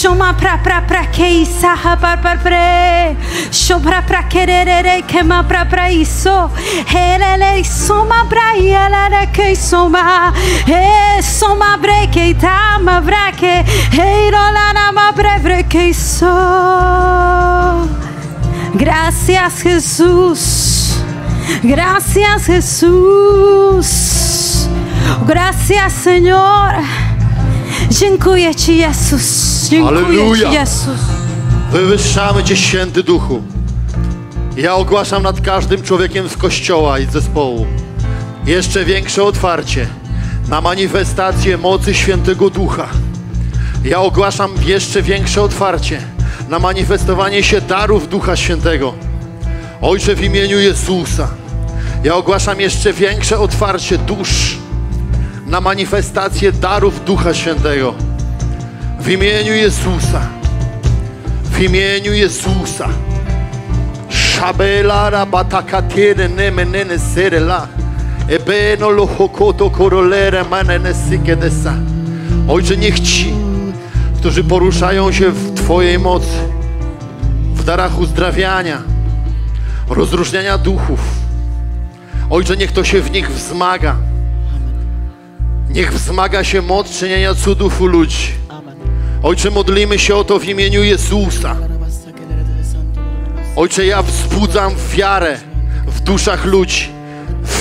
Shoma pra pra pra que isaha par par pre Shobra pra querere que ma pra pra isso Helele soma pra ialare que soma E soma bre que tama bra que na ma brevre que isso Gracias Jesús Gracias Jesús Gracias Señor. Dziękuję Ci Jezus Dziękuję Halleluja. Ci Jezus Wywyższamy Cię, Święty Duchu. Ja ogłaszam nad każdym człowiekiem z Kościoła i zespołu jeszcze większe otwarcie na manifestację mocy Świętego Ducha. Ja ogłaszam jeszcze większe otwarcie na manifestowanie się darów Ducha Świętego. Ojcze, w imieniu Jezusa, ja ogłaszam jeszcze większe otwarcie dusz na manifestację darów Ducha Świętego. W imieniu Jezusa. W imieniu Jezusa. Szabelara batakatire nemenene serela. Ebeno lo hokoto korolere manene sikedesa. Ojcze, niech ci, którzy poruszają się w Twojej mocy, w darach uzdrawiania, rozróżniania duchów. Ojcze, niech to się w nich wzmaga. Niech wzmaga się moc czynienia cudów u ludzi. Ojcze, modlimy się o to w imieniu Jezusa. Ojcze, ja wzbudzam wiarę w duszach ludzi.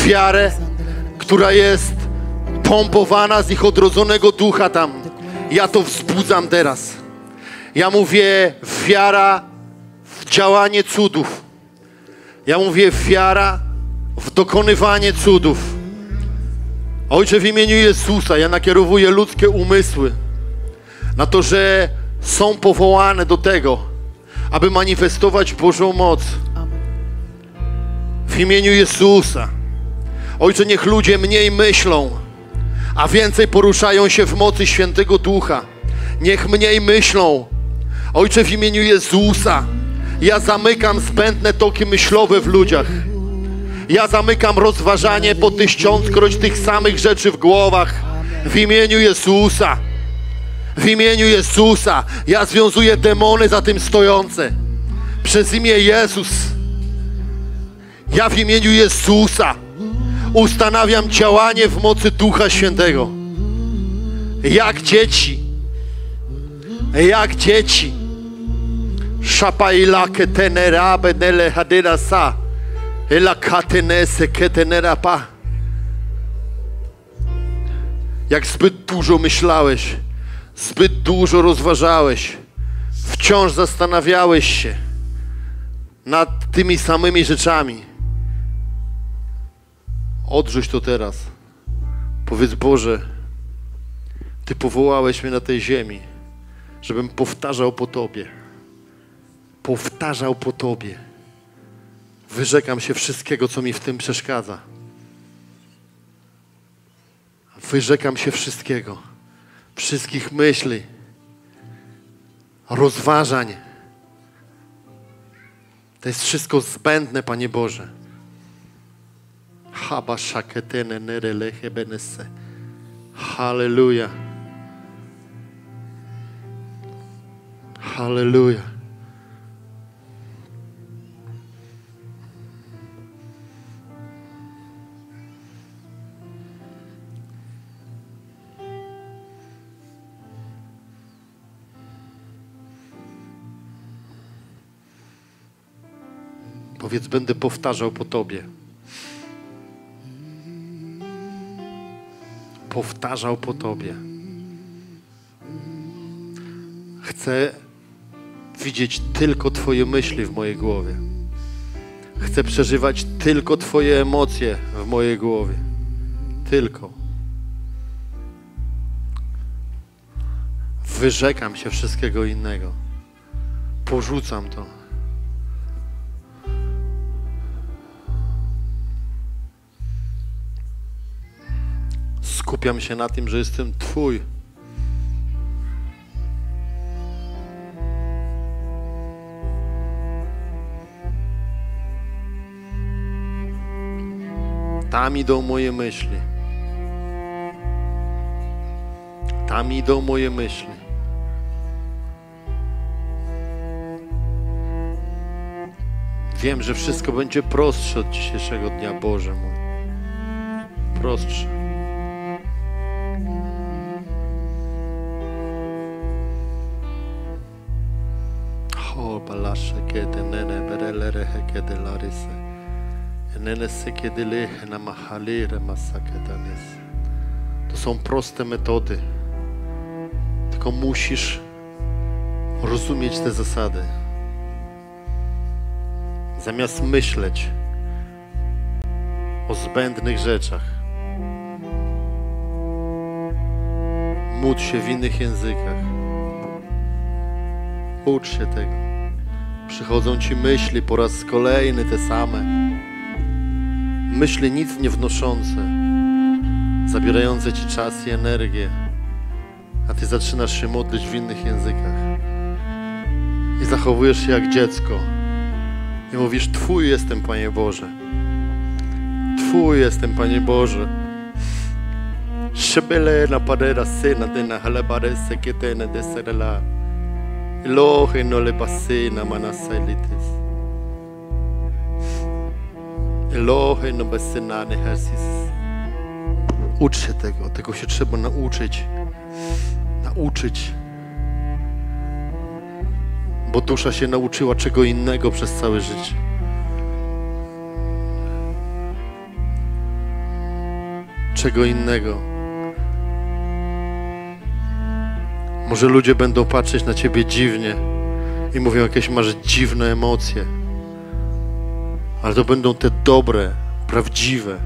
Wiarę, która jest pompowana z ich odrodzonego ducha tam. Ja to wzbudzam teraz. Ja mówię wiara w działanie cudów. Ja mówię wiara w dokonywanie cudów. Ojcze, w imieniu Jezusa ja nakierowuję ludzkie umysły na to, że są powołane do tego, aby manifestować Bożą moc. W imieniu Jezusa. Ojcze, niech ludzie mniej myślą, a więcej poruszają się w mocy Świętego Ducha. Niech mniej myślą. Ojcze, w imieniu Jezusa. Ja zamykam zbędne toki myślowe w ludziach. Ja zamykam rozważanie po tysiąckroć tych samych rzeczy w głowach. W imieniu Jezusa. W imieniu Jezusa ja związuję demony za tym stojące. Przez imię Jezus. Ja w imieniu Jezusa ustanawiam działanie w mocy Ducha Świętego. Jak dzieci. Jak dzieci. Shapaila ketenera benele hadera sa. Ela katenese ketenera pa. Jak zbyt dużo myślałeś, zbyt dużo rozważałeś, wciąż zastanawiałeś się nad tymi samymi rzeczami. Odrzuć to teraz. Powiedz Boże, Ty powołałeś mnie na tej ziemi, żebym powtarzał po Tobie. Powtarzał po Tobie. Wyrzekam się wszystkiego, co mi w tym przeszkadza. Wyrzekam się wszystkiego. Wszystkich myśli, rozważań. To jest wszystko zbędne, Panie Boże. Haba shaketene nereleche benesse. Halleluja. Halleluja. Powiedz, będę powtarzał po Tobie. Powtarzał po Tobie. Chcę widzieć tylko Twoje myśli w mojej głowie. Chcę przeżywać tylko Twoje emocje w mojej głowie. Tylko. Wyrzekam się wszystkiego innego. Porzucam to. Skupiam się na tym, że jestem Twój. Tam idą moje myśli. Tam idą moje myśli. Wiem, że wszystko będzie prostsze od dzisiejszego dnia, Boże mój. Prostsze. Nene berelere. To są proste metody. Tylko musisz rozumieć te zasady. Zamiast myśleć o zbędnych rzeczach, módl się w innych językach. Ucz się tego. Przychodzą ci myśli po raz kolejny te same. Myśli nic nie wnoszące, zabierające ci czas i energię, a ty zaczynasz się modlić w innych językach. I zachowujesz się jak dziecko. I mówisz, Twój jestem, Panie Boże. Twój jestem, Panie Boże. Shebele na padera sena de na halabare seketene de serela. Elohe no le basena manaselitis. Elohe no basenane hersis. Ucz się tego, tego się trzeba nauczyć. Nauczyć. Bo dusza się nauczyła czego innego przez całe życie. Czego innego. Może ludzie będą patrzeć na ciebie dziwnie i mówią, jakieś masz dziwne emocje. Ale to będą te dobre, prawdziwe.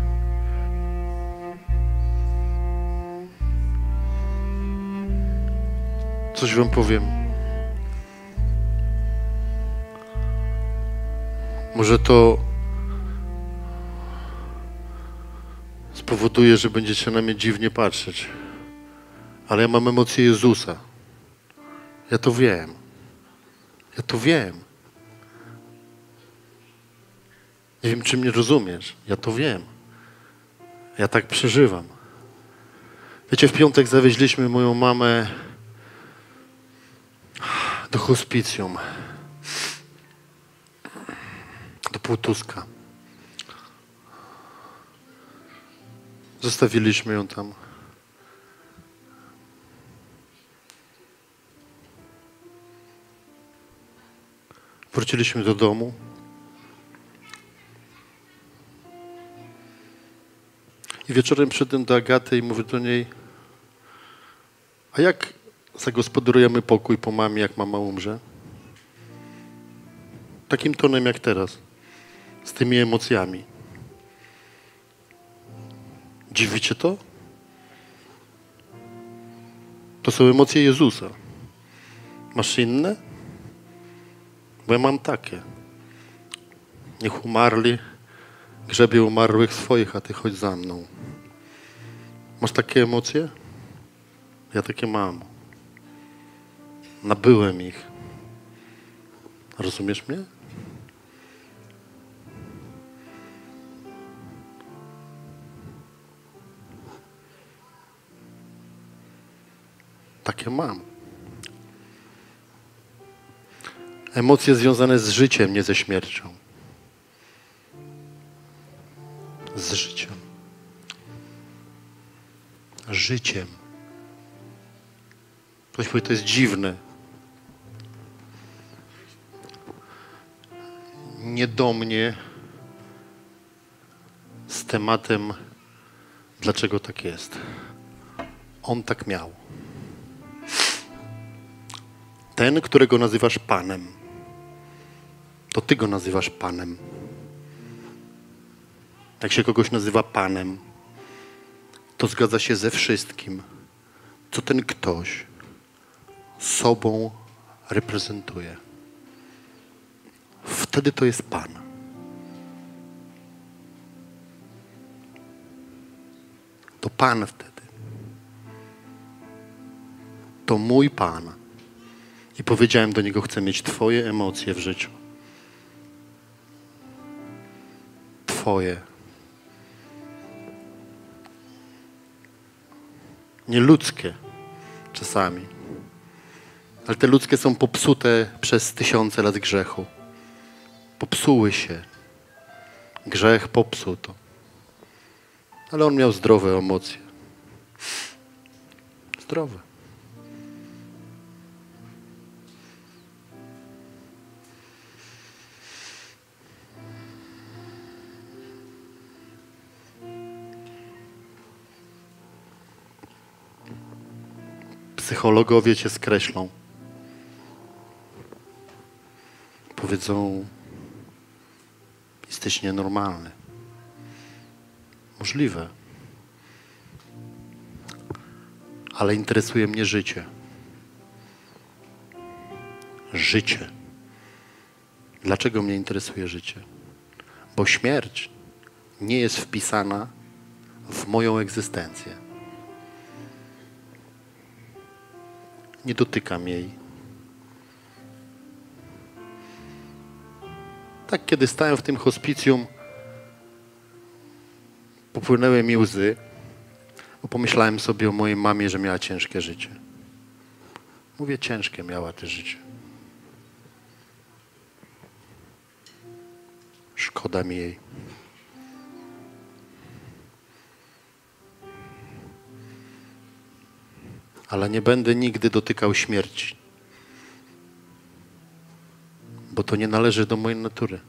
Coś wam powiem. Może to spowoduje, że będziecie na mnie dziwnie patrzeć. Ale ja mam emocje Jezusa. Ja to wiem. Ja to wiem. Nie wiem, czy mnie rozumiesz. Ja to wiem. Ja tak przeżywam. Wiecie, w piątek zawieźliśmy moją mamę do hospicjum. Do Półtuska. Zostawiliśmy ją tam. Wróciliśmy do domu. I wieczorem przyszedłem do Agaty i mówię do niej, a jak zagospodarujemy pokój po mamie, jak mama umrze? Takim tonem jak teraz, z tymi emocjami. Dziwicie to? To są emocje Jezusa. Masz inne? Bo ja mam takie. Niech umarli, grzebie umarłych swoich, a ty chodź za mną. Masz takie emocje? Ja takie mam. Nabyłem ich. Rozumiesz mnie? Takie mam. Emocje związane z życiem, nie ze śmiercią. Z życiem. Życiem. Ktoś powie, to jest dziwne. Nie do mnie z tematem, dlaczego tak jest. On tak miał. Ten, którego nazywasz Panem, to Ty go nazywasz Panem. Jak się kogoś nazywa Panem, to zgadza się ze wszystkim, co ten ktoś sobą reprezentuje. Wtedy to jest Pan. To Pan wtedy. To mój Pan. I powiedziałem do niego: Chcę mieć Twoje emocje w życiu. Twoje. Nie ludzkie czasami. Ale te ludzkie są popsute przez tysiące lat grzechu. Popsuły się. Grzech popsuł to. Ale on miał zdrowe emocje. Zdrowe. Psychologowie cię skreślą. Powiedzą, jesteś nienormalny. Możliwe. Ale interesuje mnie życie. Życie. Dlaczego mnie interesuje życie? Bo śmierć nie jest wpisana w moją egzystencję. Nie dotykam jej. Tak, kiedy stałem w tym hospicjum, popłynęły mi łzy, bo pomyślałem sobie o mojej mamie, że miała ciężkie życie. Mówię, ciężkie miała te życie. Szkoda mi jej. Ale nie będę nigdy dotykał śmierci, bo to nie należy do mojej natury.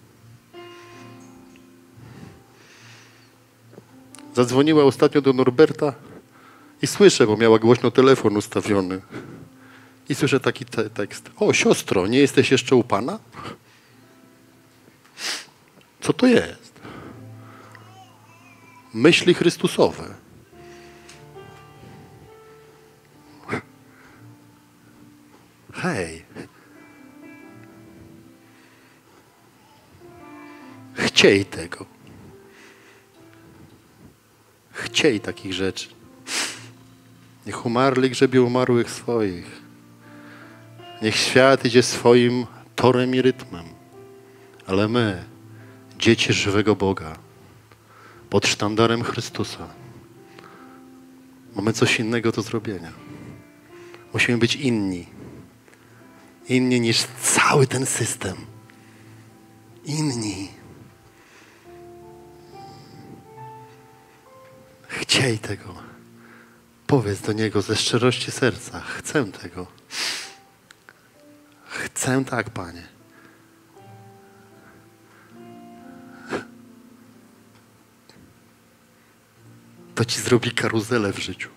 Zadzwoniła ostatnio do Norberta i słyszę, bo miała głośno telefon ustawiony. I słyszę taki te tekst. O, siostro, nie jesteś jeszcze u Pana? Co to jest? Myśli Chrystusowe. Hej. Chciej tego. Chciej takich rzeczy. Niech umarli grzebie umarłych swoich. Niech świat idzie swoim torem i rytmem. Ale my, dzieci żywego Boga, pod sztandarem Chrystusa, mamy coś innego do zrobienia. Musimy być inni. Inni niż cały ten system. Inni. Chciej tego. Powiedz do Niego ze szczerości serca. Chcę tego. Chcę tak, Panie. To Ci zrobi karuzelę w życiu.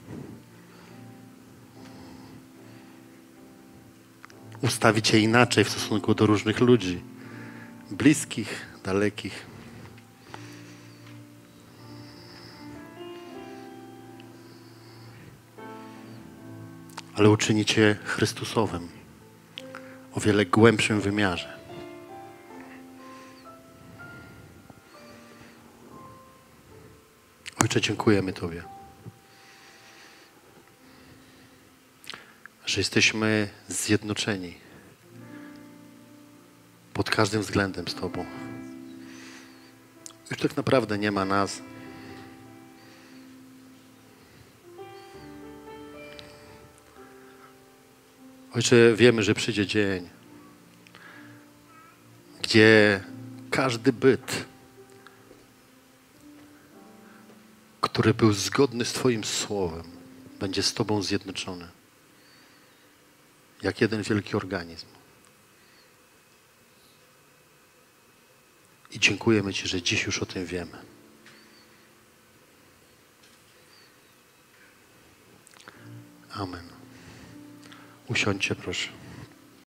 Ustawi Cię inaczej w stosunku do różnych ludzi. Bliskich, dalekich. ale uczyni Cię Chrystusowym o wiele głębszym wymiarze. Ojcze, dziękujemy Tobie, że jesteśmy zjednoczeni pod każdym względem z Tobą. Już tak naprawdę nie ma nas. Ojcze, wiemy, że przyjdzie dzień, gdzie każdy byt, który był zgodny z Twoim słowem, będzie z Tobą zjednoczony. Jak jeden wielki organizm. I dziękujemy Ci, że dziś już o tym wiemy. Amen. Usiądźcie, proszę.